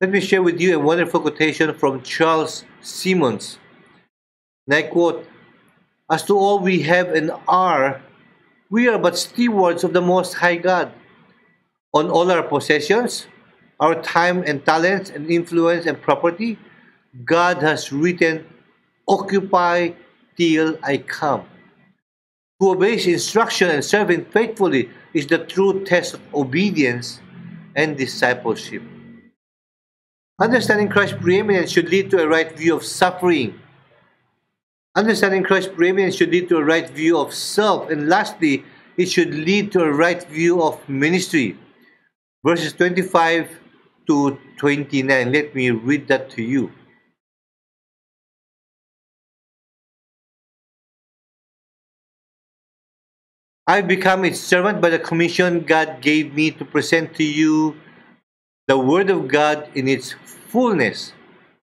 Let me share with you a wonderful quotation from Charles Simmons. And I quote, As to all we have and are, we are but stewards of the Most High God. On all our possessions, our time and talents and influence and property, God has written, Occupy till I come. Who obeys instruction and serving faithfully is the true test of obedience and discipleship. Understanding Christ's preeminence should lead to a right view of suffering. Understanding Christ's preeminence should lead to a right view of self. And lastly, it should lead to a right view of ministry. Verses 25 to 29. Let me read that to you. I've become its servant by the commission God gave me to present to you the Word of God in its fullness,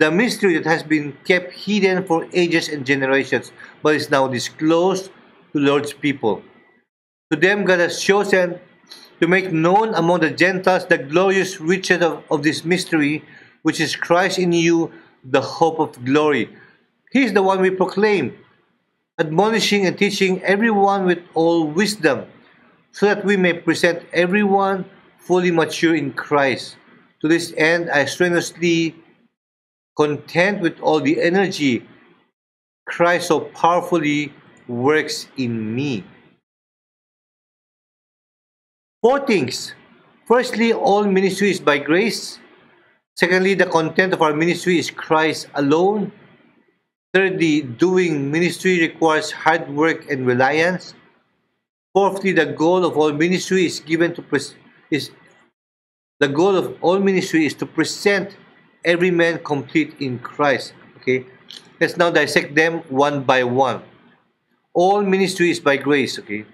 the mystery that has been kept hidden for ages and generations, but is now disclosed to Lord's people. To them, God has chosen to make known among the Gentiles the glorious riches of, of this mystery, which is Christ in you, the hope of glory. He is the one we proclaim admonishing and teaching everyone with all wisdom, so that we may present everyone fully mature in Christ. To this end, I strenuously contend with all the energy Christ so powerfully works in me. Four things. Firstly, all ministry is by grace. Secondly, the content of our ministry is Christ alone. Thirdly, doing ministry requires hard work and reliance. Fourthly, the goal of all ministry is given to is the goal of all ministry is to present every man complete in Christ. Okay, let's now dissect them one by one. All ministry is by grace. Okay,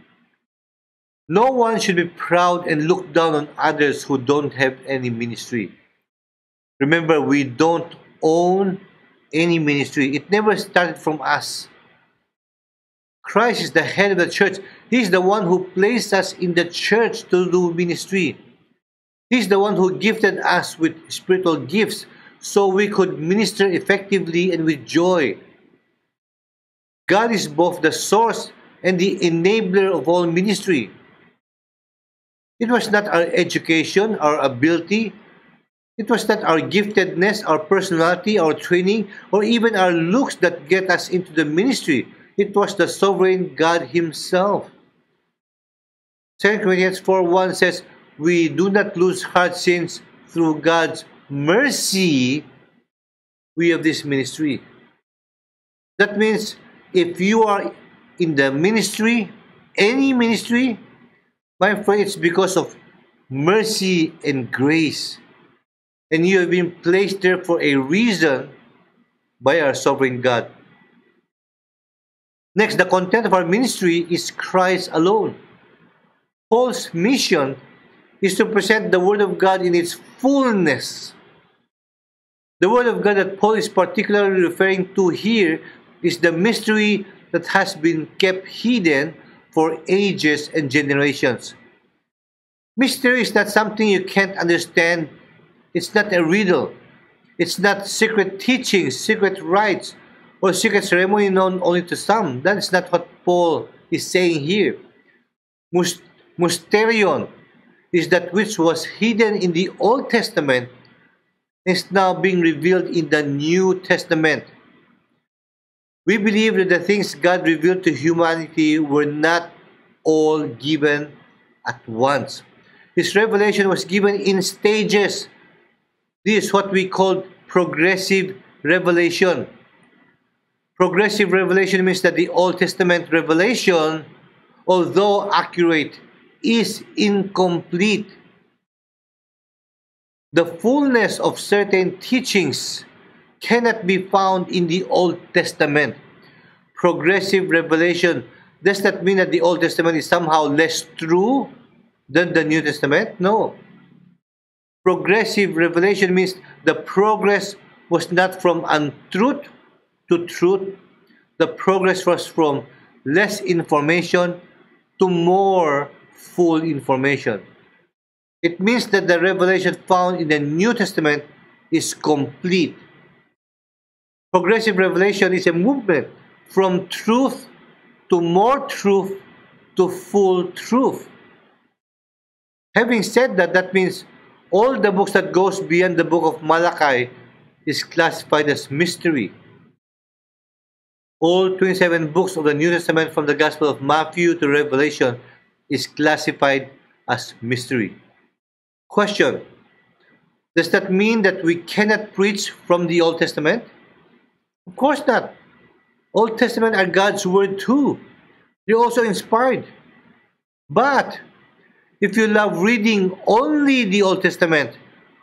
no one should be proud and look down on others who don't have any ministry. Remember, we don't own any ministry. It never started from us. Christ is the head of the church. He's the one who placed us in the church to do ministry. He's the one who gifted us with spiritual gifts so we could minister effectively and with joy. God is both the source and the enabler of all ministry. It was not our education, our ability, it was not our giftedness, our personality, our training, or even our looks that get us into the ministry. It was the sovereign God Himself. 2 Corinthians 4 1 says, We do not lose heart since through God's mercy we have this ministry. That means if you are in the ministry, any ministry, my friend, it's because of mercy and grace and you have been placed there for a reason by our sovereign God. Next, the content of our ministry is Christ alone. Paul's mission is to present the Word of God in its fullness. The Word of God that Paul is particularly referring to here is the mystery that has been kept hidden for ages and generations. Mystery is not something you can't understand it's not a riddle. It's not secret teachings, secret rites, or secret ceremony known only to some. That is not what Paul is saying here. Mysterion is that which was hidden in the Old Testament is now being revealed in the New Testament. We believe that the things God revealed to humanity were not all given at once. His revelation was given in stages this is what we call progressive revelation. Progressive revelation means that the Old Testament revelation although accurate, is incomplete. The fullness of certain teachings cannot be found in the Old Testament. Progressive revelation does that mean that the Old Testament is somehow less true than the New Testament? No. Progressive revelation means the progress was not from untruth to truth. The progress was from less information to more full information. It means that the revelation found in the New Testament is complete. Progressive revelation is a movement from truth to more truth to full truth. Having said that, that means all the books that goes beyond the book of Malachi is classified as mystery. All 27 books of the New Testament from the Gospel of Matthew to Revelation is classified as mystery. Question Does that mean that we cannot preach from the Old Testament? Of course not. Old Testament are God's word too. They're also inspired. But if you love reading only the Old Testament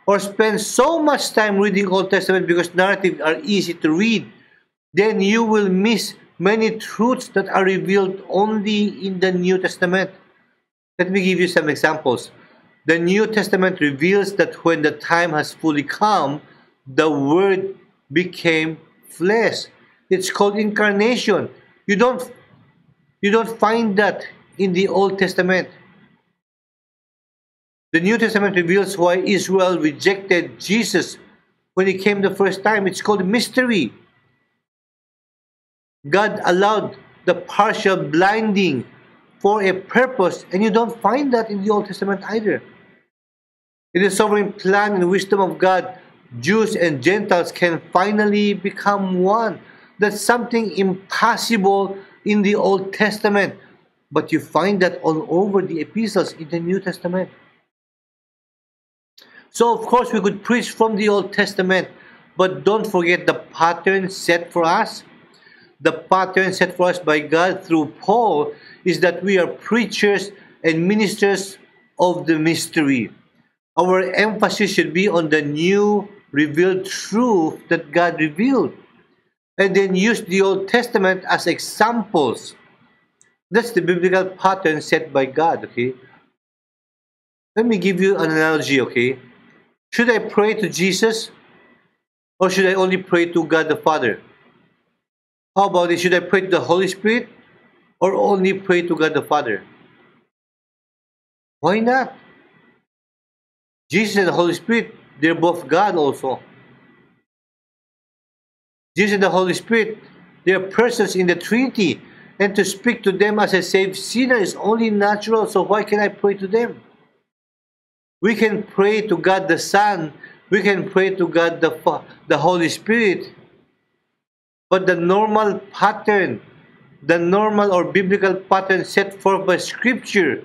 or spend so much time reading Old Testament because narratives are easy to read, then you will miss many truths that are revealed only in the New Testament. Let me give you some examples. The New Testament reveals that when the time has fully come, the Word became flesh. It's called incarnation. You don't you don't find that in the Old Testament. The New Testament reveals why Israel rejected Jesus when he came the first time. It's called mystery. God allowed the partial blinding for a purpose, and you don't find that in the Old Testament either. In the sovereign plan and wisdom of God, Jews and Gentiles can finally become one. That's something impossible in the Old Testament, but you find that all over the epistles in the New Testament. So, of course, we could preach from the Old Testament, but don't forget the pattern set for us. The pattern set for us by God through Paul is that we are preachers and ministers of the mystery. Our emphasis should be on the new revealed truth that God revealed. And then use the Old Testament as examples. That's the biblical pattern set by God, okay? Let me give you an analogy, okay? Should I pray to Jesus or should I only pray to God the Father? How about it? Should I pray to the Holy Spirit or only pray to God the Father? Why not? Jesus and the Holy Spirit, they're both God also. Jesus and the Holy Spirit, they are persons in the Trinity. And to speak to them as a saved sinner is only natural, so why can I pray to them? We can pray to God the Son, we can pray to God the, the Holy Spirit. But the normal pattern, the normal or biblical pattern set forth by Scripture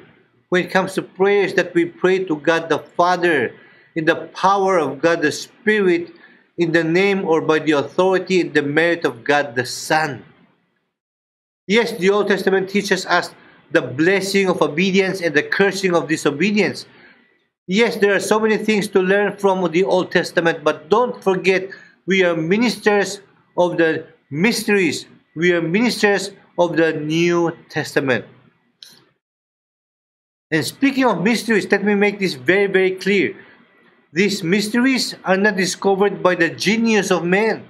when it comes to prayers that we pray to God the Father in the power of God the Spirit, in the name or by the authority and the merit of God the Son. Yes, the Old Testament teaches us the blessing of obedience and the cursing of disobedience. Yes, there are so many things to learn from the Old Testament, but don't forget we are ministers of the mysteries. We are ministers of the New Testament. And speaking of mysteries, let me make this very, very clear. These mysteries are not discovered by the genius of man.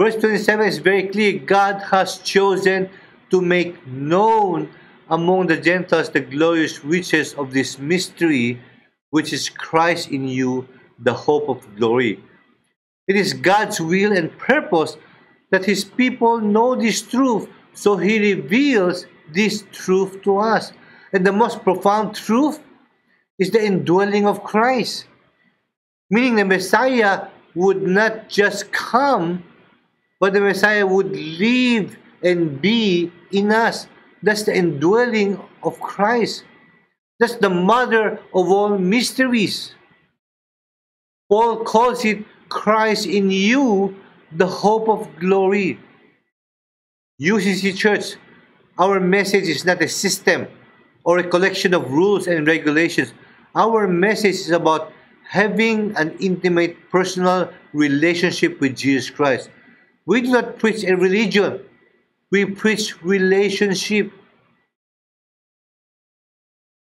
Verse 27 is very clear God has chosen to make known among the Gentiles the glorious riches of this mystery, which is Christ in you, the hope of glory. It is God's will and purpose that His people know this truth, so He reveals this truth to us. And the most profound truth is the indwelling of Christ. Meaning the Messiah would not just come, but the Messiah would live and be in us. That's the indwelling of Christ. That's the mother of all mysteries. Paul calls it Christ in you, the hope of glory. UCC Church, Our message is not a system or a collection of rules and regulations. Our message is about having an intimate personal relationship with Jesus Christ. We do not preach a religion, we preach relationship.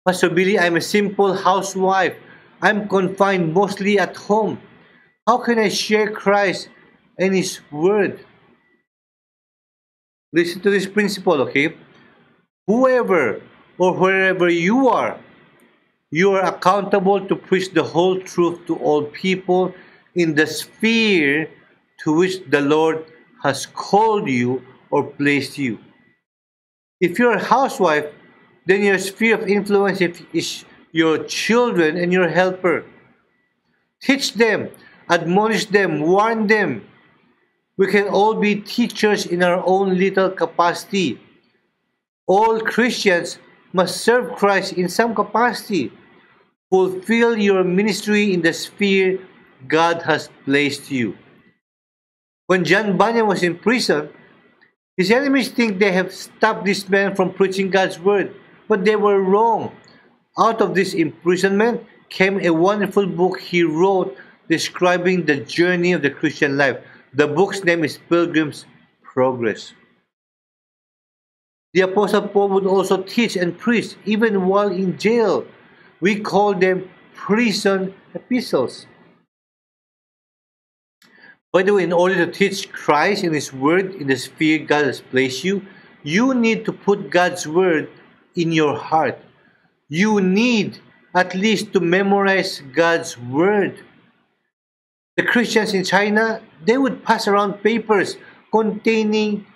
Pastor Billy, I'm a simple housewife. I'm confined mostly at home. How can I share Christ and His Word? Listen to this principle, okay? Whoever or wherever you are, you are accountable to preach the whole truth to all people in the sphere to which the Lord has called you or placed you. If you're a housewife, then your sphere of influence is your children and your helper. Teach them, admonish them, warn them. We can all be teachers in our own little capacity. All Christians must serve Christ in some capacity. Fulfill your ministry in the sphere God has placed you. When John Bunyan was in prison, his enemies think they have stopped this man from preaching God's word, but they were wrong. Out of this imprisonment came a wonderful book he wrote describing the journey of the Christian life. The book's name is Pilgrim's Progress. The Apostle Paul would also teach and preach even while in jail. We call them prison epistles. By the way, in order to teach Christ and His Word in the sphere God has placed you, you need to put God's Word in your heart. You need at least to memorize God's Word. The Christians in China, they would pass around papers containing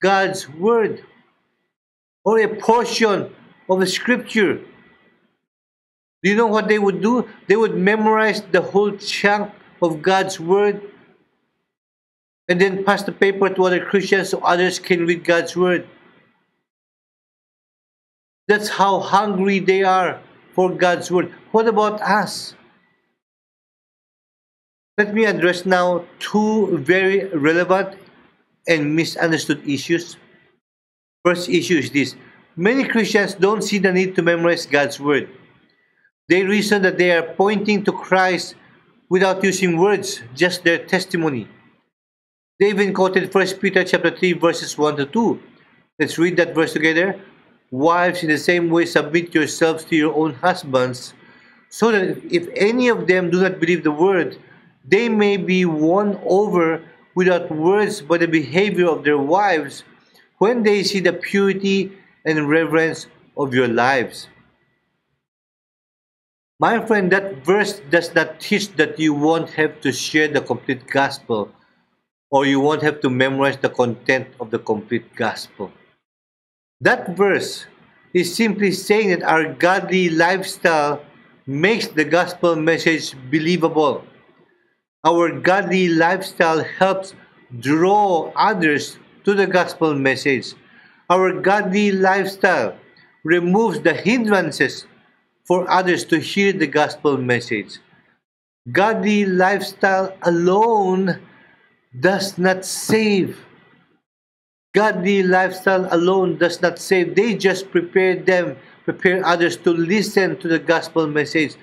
God's Word or a portion of the Scripture. Do you know what they would do? They would memorize the whole chunk of God's Word and then pass the paper to other Christians so others can read God's Word. That's how hungry they are for God's Word. What about us? Let me address now two very relevant and misunderstood issues. First issue is this many Christians don't see the need to memorize God's Word. They reason that they are pointing to Christ without using words, just their testimony. They even quoted 1 Peter chapter 3 verses 1 to 2. Let's read that verse together. Wives, in the same way, submit yourselves to your own husbands, so that if any of them do not believe the word, they may be won over without words by the behavior of their wives when they see the purity and reverence of your lives. My friend, that verse does not teach that you won't have to share the complete gospel or you won't have to memorize the content of the complete gospel. That verse is simply saying that our godly lifestyle makes the gospel message believable. Our godly lifestyle helps draw others to the gospel message. Our godly lifestyle removes the hindrances for others to hear the gospel message. Godly lifestyle alone does not save. Godly lifestyle alone does not save. They just prepare them, prepare others to listen to the gospel message.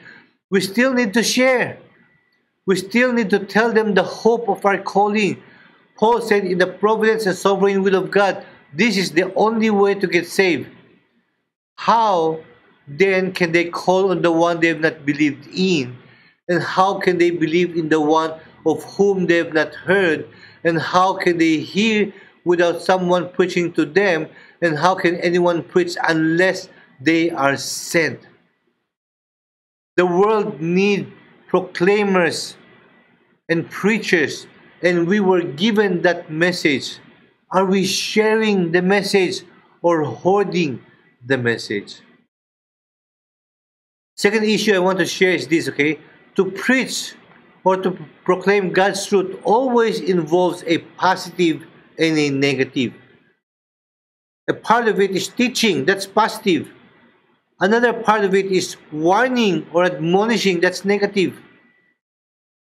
We still need to share. We still need to tell them the hope of our calling. Paul said, in the providence and sovereign will of God, this is the only way to get saved. How then can they call on the one they have not believed in? And how can they believe in the one of whom they have not heard? And how can they hear without someone preaching to them? And how can anyone preach unless they are sent? The world needs proclaimers and preachers, and we were given that message. Are we sharing the message or hoarding the message? Second issue I want to share is this, okay? To preach or to proclaim God's truth always involves a positive and a negative. A part of it is teaching, that's positive. Another part of it is warning or admonishing, that's negative.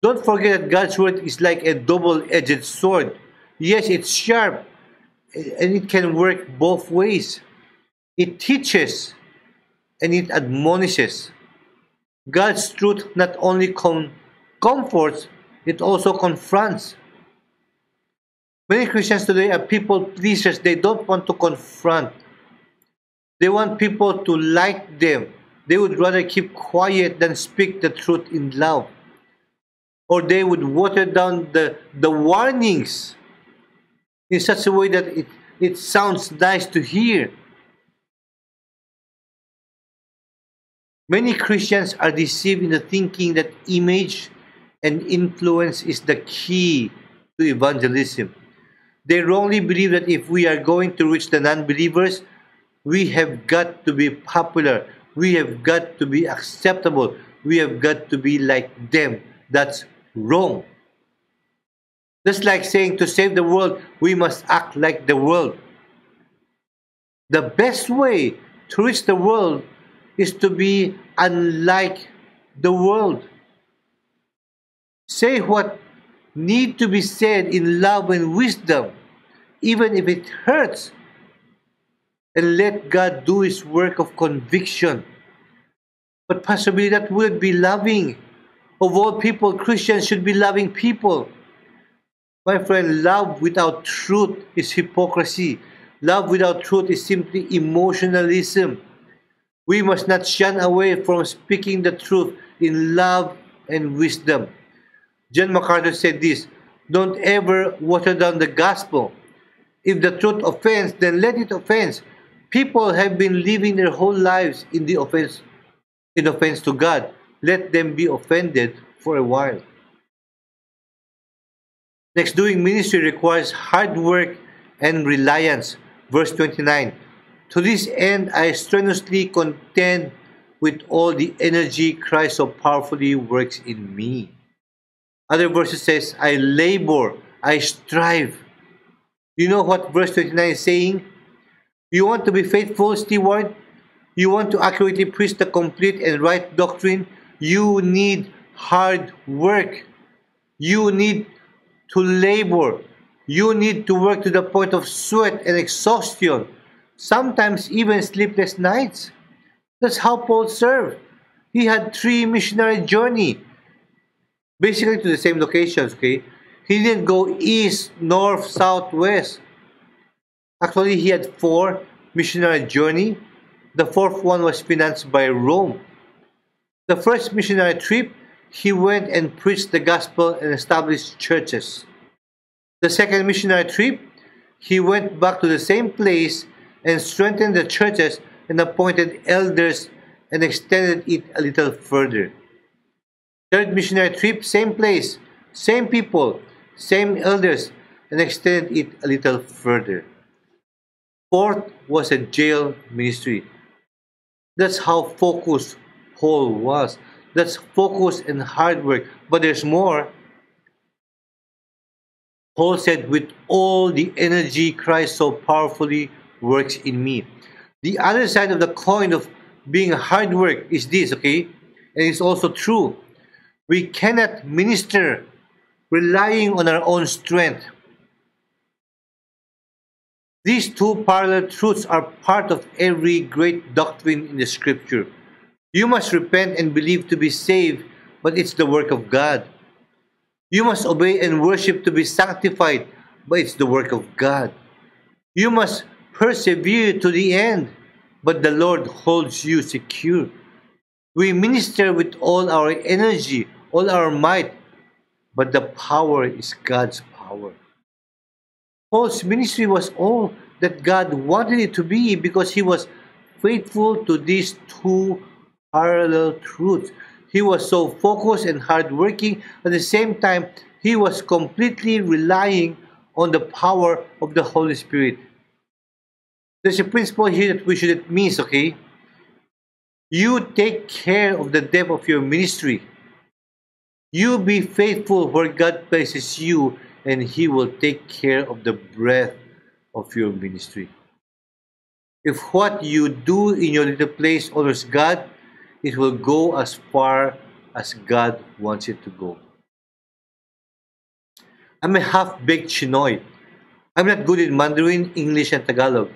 Don't forget that God's word is like a double edged sword. Yes, it's sharp, and it can work both ways. It teaches and it admonishes. God's truth not only com- comforts, it also confronts. Many Christians today are people pleasers. They don't want to confront. They want people to like them. They would rather keep quiet than speak the truth in love. Or they would water down the, the warnings in such a way that it, it sounds nice to hear. Many Christians are deceived into thinking that image and influence is the key to evangelism. They wrongly believe that if we are going to reach the non believers, we have got to be popular, we have got to be acceptable, we have got to be like them. That's wrong. Just like saying to save the world, we must act like the world. The best way to reach the world is to be unlike the world. Say what need to be said in love and wisdom, even if it hurts. And let God do His work of conviction. But possibly that would be loving. Of all people, Christians should be loving people. My friend, love without truth is hypocrisy. Love without truth is simply emotionalism. We must not shun away from speaking the truth in love and wisdom. John MacArthur said this Don't ever water down the gospel. If the truth offends, then let it offend. People have been living their whole lives in the offense in offense to God. Let them be offended for a while. Next, doing ministry requires hard work and reliance. Verse 29 To this end, I strenuously contend with all the energy Christ so powerfully works in me. Other verses says, I labor, I strive. You know what verse 29 is saying? You want to be faithful steward? You want to accurately preach the complete and right doctrine? You need hard work. You need to labor. You need to work to the point of sweat and exhaustion, sometimes even sleepless nights. That's how Paul served. He had three missionary journey, basically to the same locations. Okay, he didn't go east, north, south, west. Actually, he had four missionary journey. The fourth one was financed by Rome. The first missionary trip, he went and preached the gospel and established churches. The second missionary trip, he went back to the same place and strengthened the churches and appointed elders and extended it a little further. Third missionary trip, same place, same people, same elders, and extended it a little further. Fourth was a jail ministry. That's how focused Paul was. That's focus and hard work. But there's more. Paul said, with all the energy Christ so powerfully works in me. The other side of the coin of being hard work is this, okay? And it's also true. We cannot minister relying on our own strength. These two parallel truths are part of every great doctrine in the scripture. You must repent and believe to be saved, but it's the work of God. You must obey and worship to be sanctified, but it's the work of God. You must persevere to the end, but the Lord holds you secure. We minister with all our energy, all our might, but the power is God's power. Paul's ministry was all that God wanted it to be because he was faithful to these two parallel truths. He was so focused and hardworking. At the same time, he was completely relying on the power of the Holy Spirit. There's a principle here that we shouldn't miss, okay? You take care of the depth of your ministry. You be faithful where God places you, and He will take care of the breadth of your ministry. If what you do in your little place honors God, it will go as far as God wants it to go. I'm a half baked Chinoy. I'm not good in Mandarin, English, and Tagalog.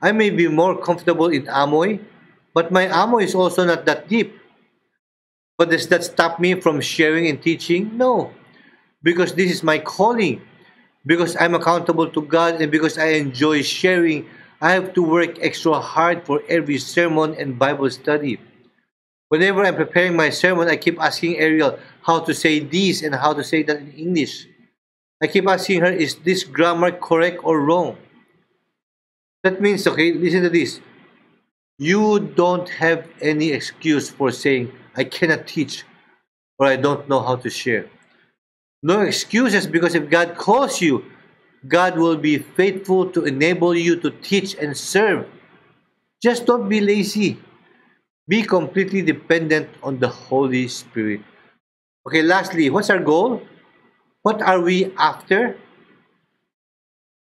I may be more comfortable in Amoy, but my Amoy is also not that deep. But does that stop me from sharing and teaching? No, because this is my calling. Because I'm accountable to God and because I enjoy sharing, I have to work extra hard for every sermon and Bible study. Whenever I'm preparing my sermon, I keep asking Ariel how to say this and how to say that in English. I keep asking her, is this grammar correct or wrong? That means, okay, listen to this. You don't have any excuse for saying, I cannot teach or I don't know how to share. No excuses because if God calls you, God will be faithful to enable you to teach and serve. Just don't be lazy. Be completely dependent on the Holy Spirit. Okay, lastly, what's our goal? What are we after?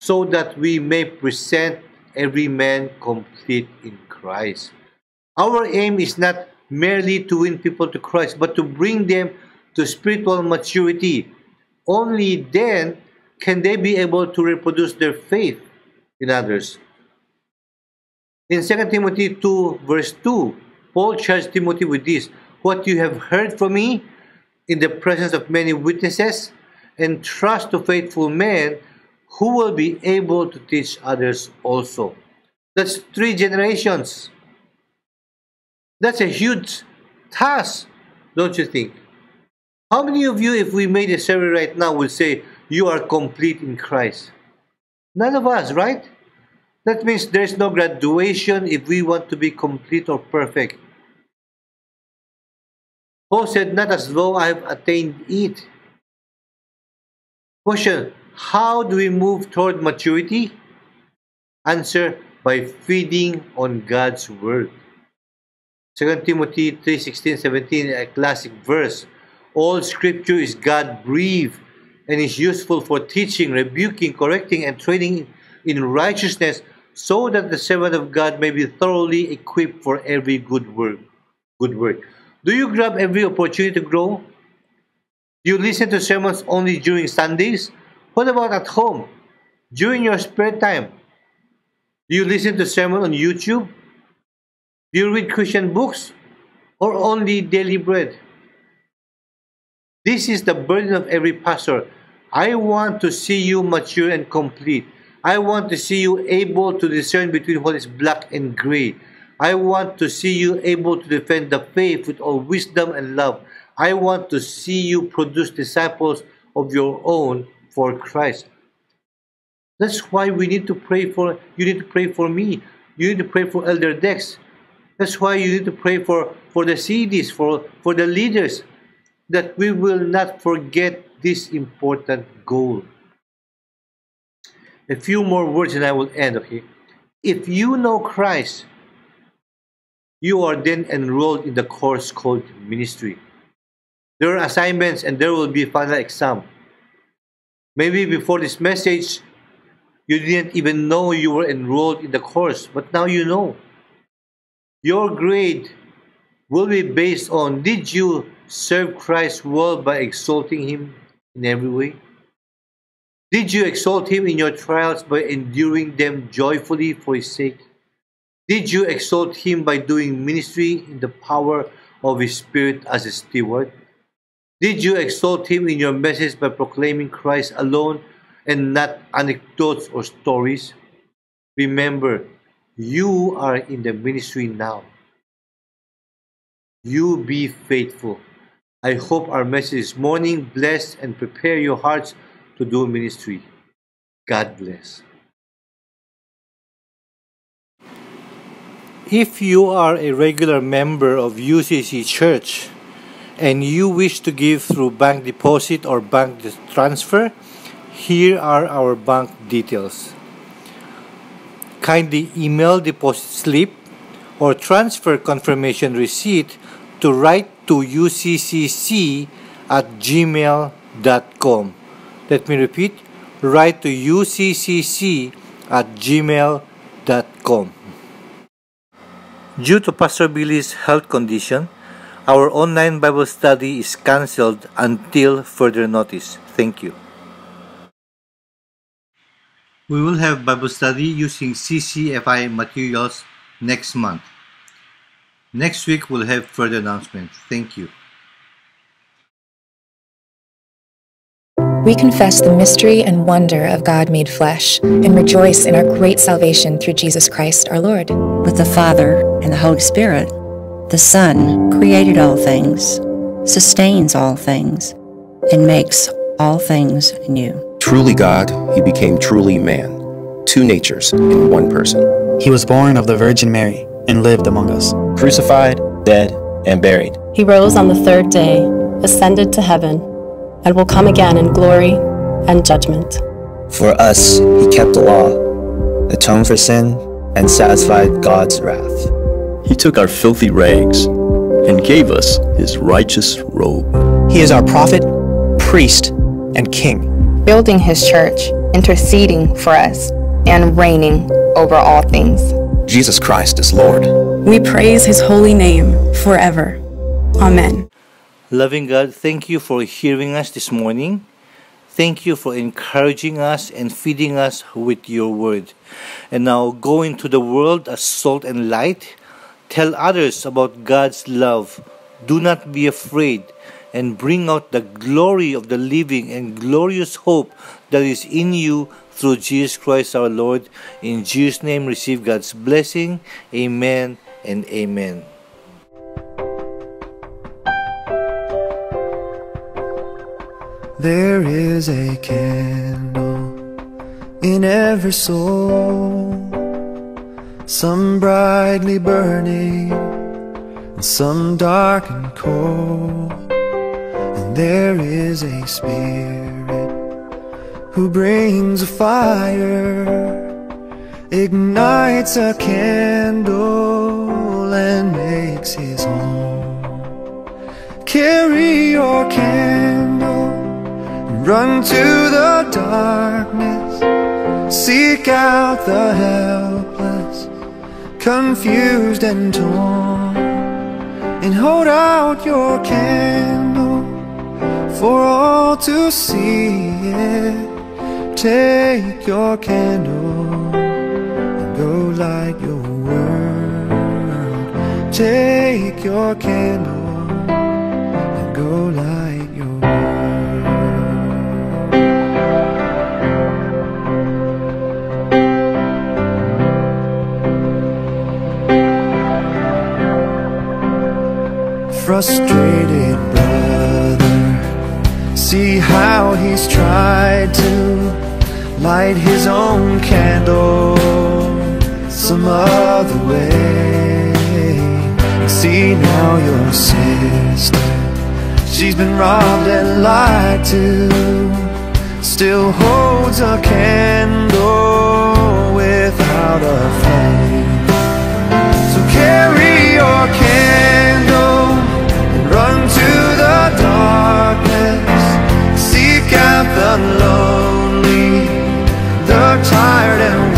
So that we may present every man complete in Christ. Our aim is not merely to win people to Christ, but to bring them to spiritual maturity. Only then can they be able to reproduce their faith in others. In 2 Timothy 2, verse 2, Paul charged Timothy with this What you have heard from me in the presence of many witnesses, and trust to faithful men who will be able to teach others also. That's three generations. That's a huge task, don't you think? How many of you, if we made a survey right now, would say you are complete in Christ? None of us, right? That means there's no graduation if we want to be complete or perfect. Paul said, Not as though I have attained it. Question How do we move toward maturity? Answer By feeding on God's Word. 2 Timothy 3 16 17, a classic verse. All scripture is God breathed and is useful for teaching, rebuking, correcting, and training in righteousness, so that the servant of God may be thoroughly equipped for every good work. Good work. Do you grab every opportunity to grow? Do you listen to sermons only during Sundays? What about at home? During your spare time? Do you listen to sermon on YouTube? Do you read Christian books or only daily bread? This is the burden of every pastor. I want to see you mature and complete. I want to see you able to discern between what is black and gray. I want to see you able to defend the faith with all wisdom and love. I want to see you produce disciples of your own for Christ. That's why we need to pray for you need to pray for me. You need to pray for Elder Dex. That's why you need to pray for, for the CDs, for, for the leaders, that we will not forget this important goal. A few more words and I will end, okay? If you know Christ, you are then enrolled in the course called ministry. There are assignments and there will be final exam. Maybe before this message, you didn't even know you were enrolled in the course, but now you know. Your grade will be based on did you serve Christ well by exalting Him in every way? Did you exalt Him in your trials by enduring them joyfully for His sake? Did you exalt Him by doing ministry in the power of His Spirit as a steward? Did you exalt Him in your message by proclaiming Christ alone and not anecdotes or stories? Remember, you are in the ministry now. You be faithful. I hope our message this morning bless and prepare your hearts to do ministry. God bless. If you are a regular member of UCC Church and you wish to give through bank deposit or bank transfer, here are our bank details. Kindly email deposit slip or transfer confirmation receipt to write to uccc at gmail.com. Let me repeat, write to uccc at gmail.com. Due to Pastor Billy's health condition, our online Bible study is cancelled until further notice. Thank you. We will have Bible study using CCFI materials next month. Next week, we'll have further announcements. Thank you. We confess the mystery and wonder of God made flesh and rejoice in our great salvation through Jesus Christ our Lord. with the Father and the Holy Spirit. The Son created all things, sustains all things, and makes all things new. Truly God, he became truly man, two natures in one person. He was born of the Virgin Mary and lived among us. Crucified, dead, and buried. He rose on the third day, ascended to heaven, and will come again in glory and judgment. For us, he kept the law, atoned for sin, and satisfied God's wrath. He took our filthy rags and gave us his righteous robe. He is our prophet, priest, and king. building his church, interceding for us, and reigning over all things. Jesus Christ is Lord. We praise his holy name forever. Amen. Loving God, thank you for hearing us this morning. Thank you for encouraging us and feeding us with your word. And now go into the world as salt and light. Tell others about God's love. Do not be afraid and bring out the glory of the living and glorious hope that is in you through Jesus Christ our Lord. In Jesus' name, receive God's blessing. Amen and amen. There is a candle in every soul, some brightly burning, and some dark and cold. And there is a spirit who brings a fire, ignites a candle, and makes his home. Carry your candle. Run to the darkness, seek out the helpless, confused and torn, and hold out your candle for all to see it. Take your candle and go light your world. Take your candle and go light frustrated brother. See how he's tried to light his own candle some other way. See now your sister She's been robbed and lied to. Still holds a candle without a flame So carry your candle the darkness. Seek out the lonely, the tired and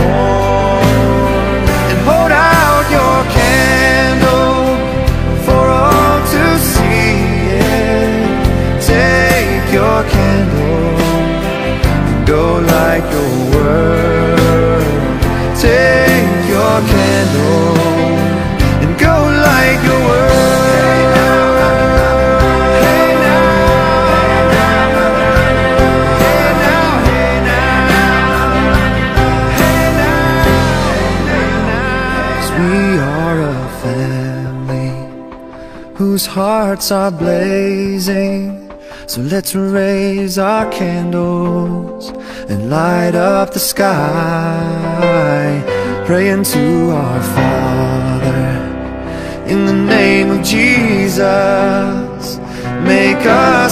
whose hearts are blazing. So let's raise our candles and light up the sky, praying to our Father in the name of Jesus. Make us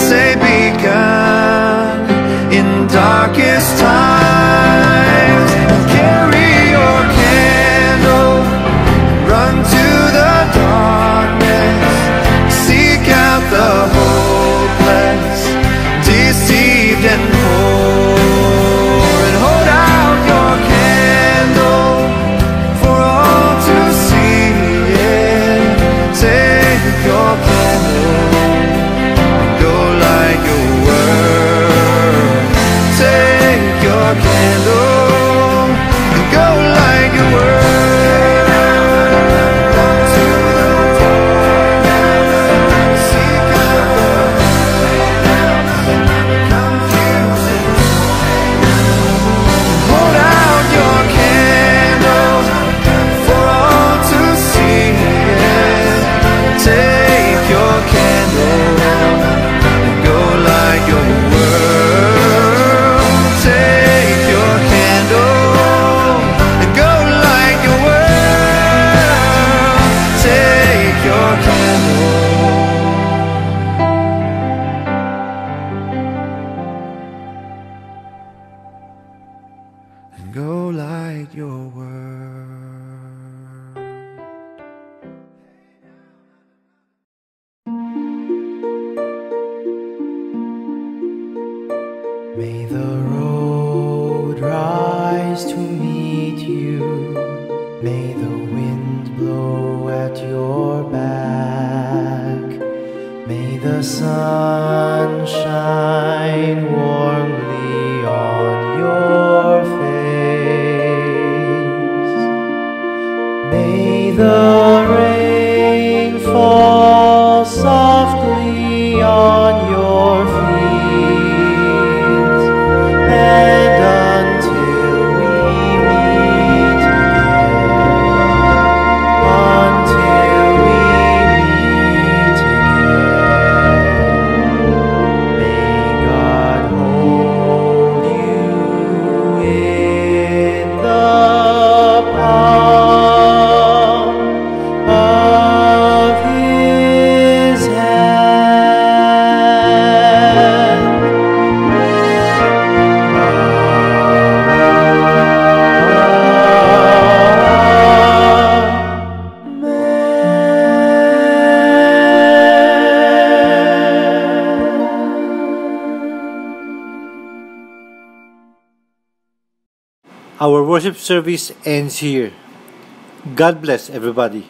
worship service ends here. God bless everybody.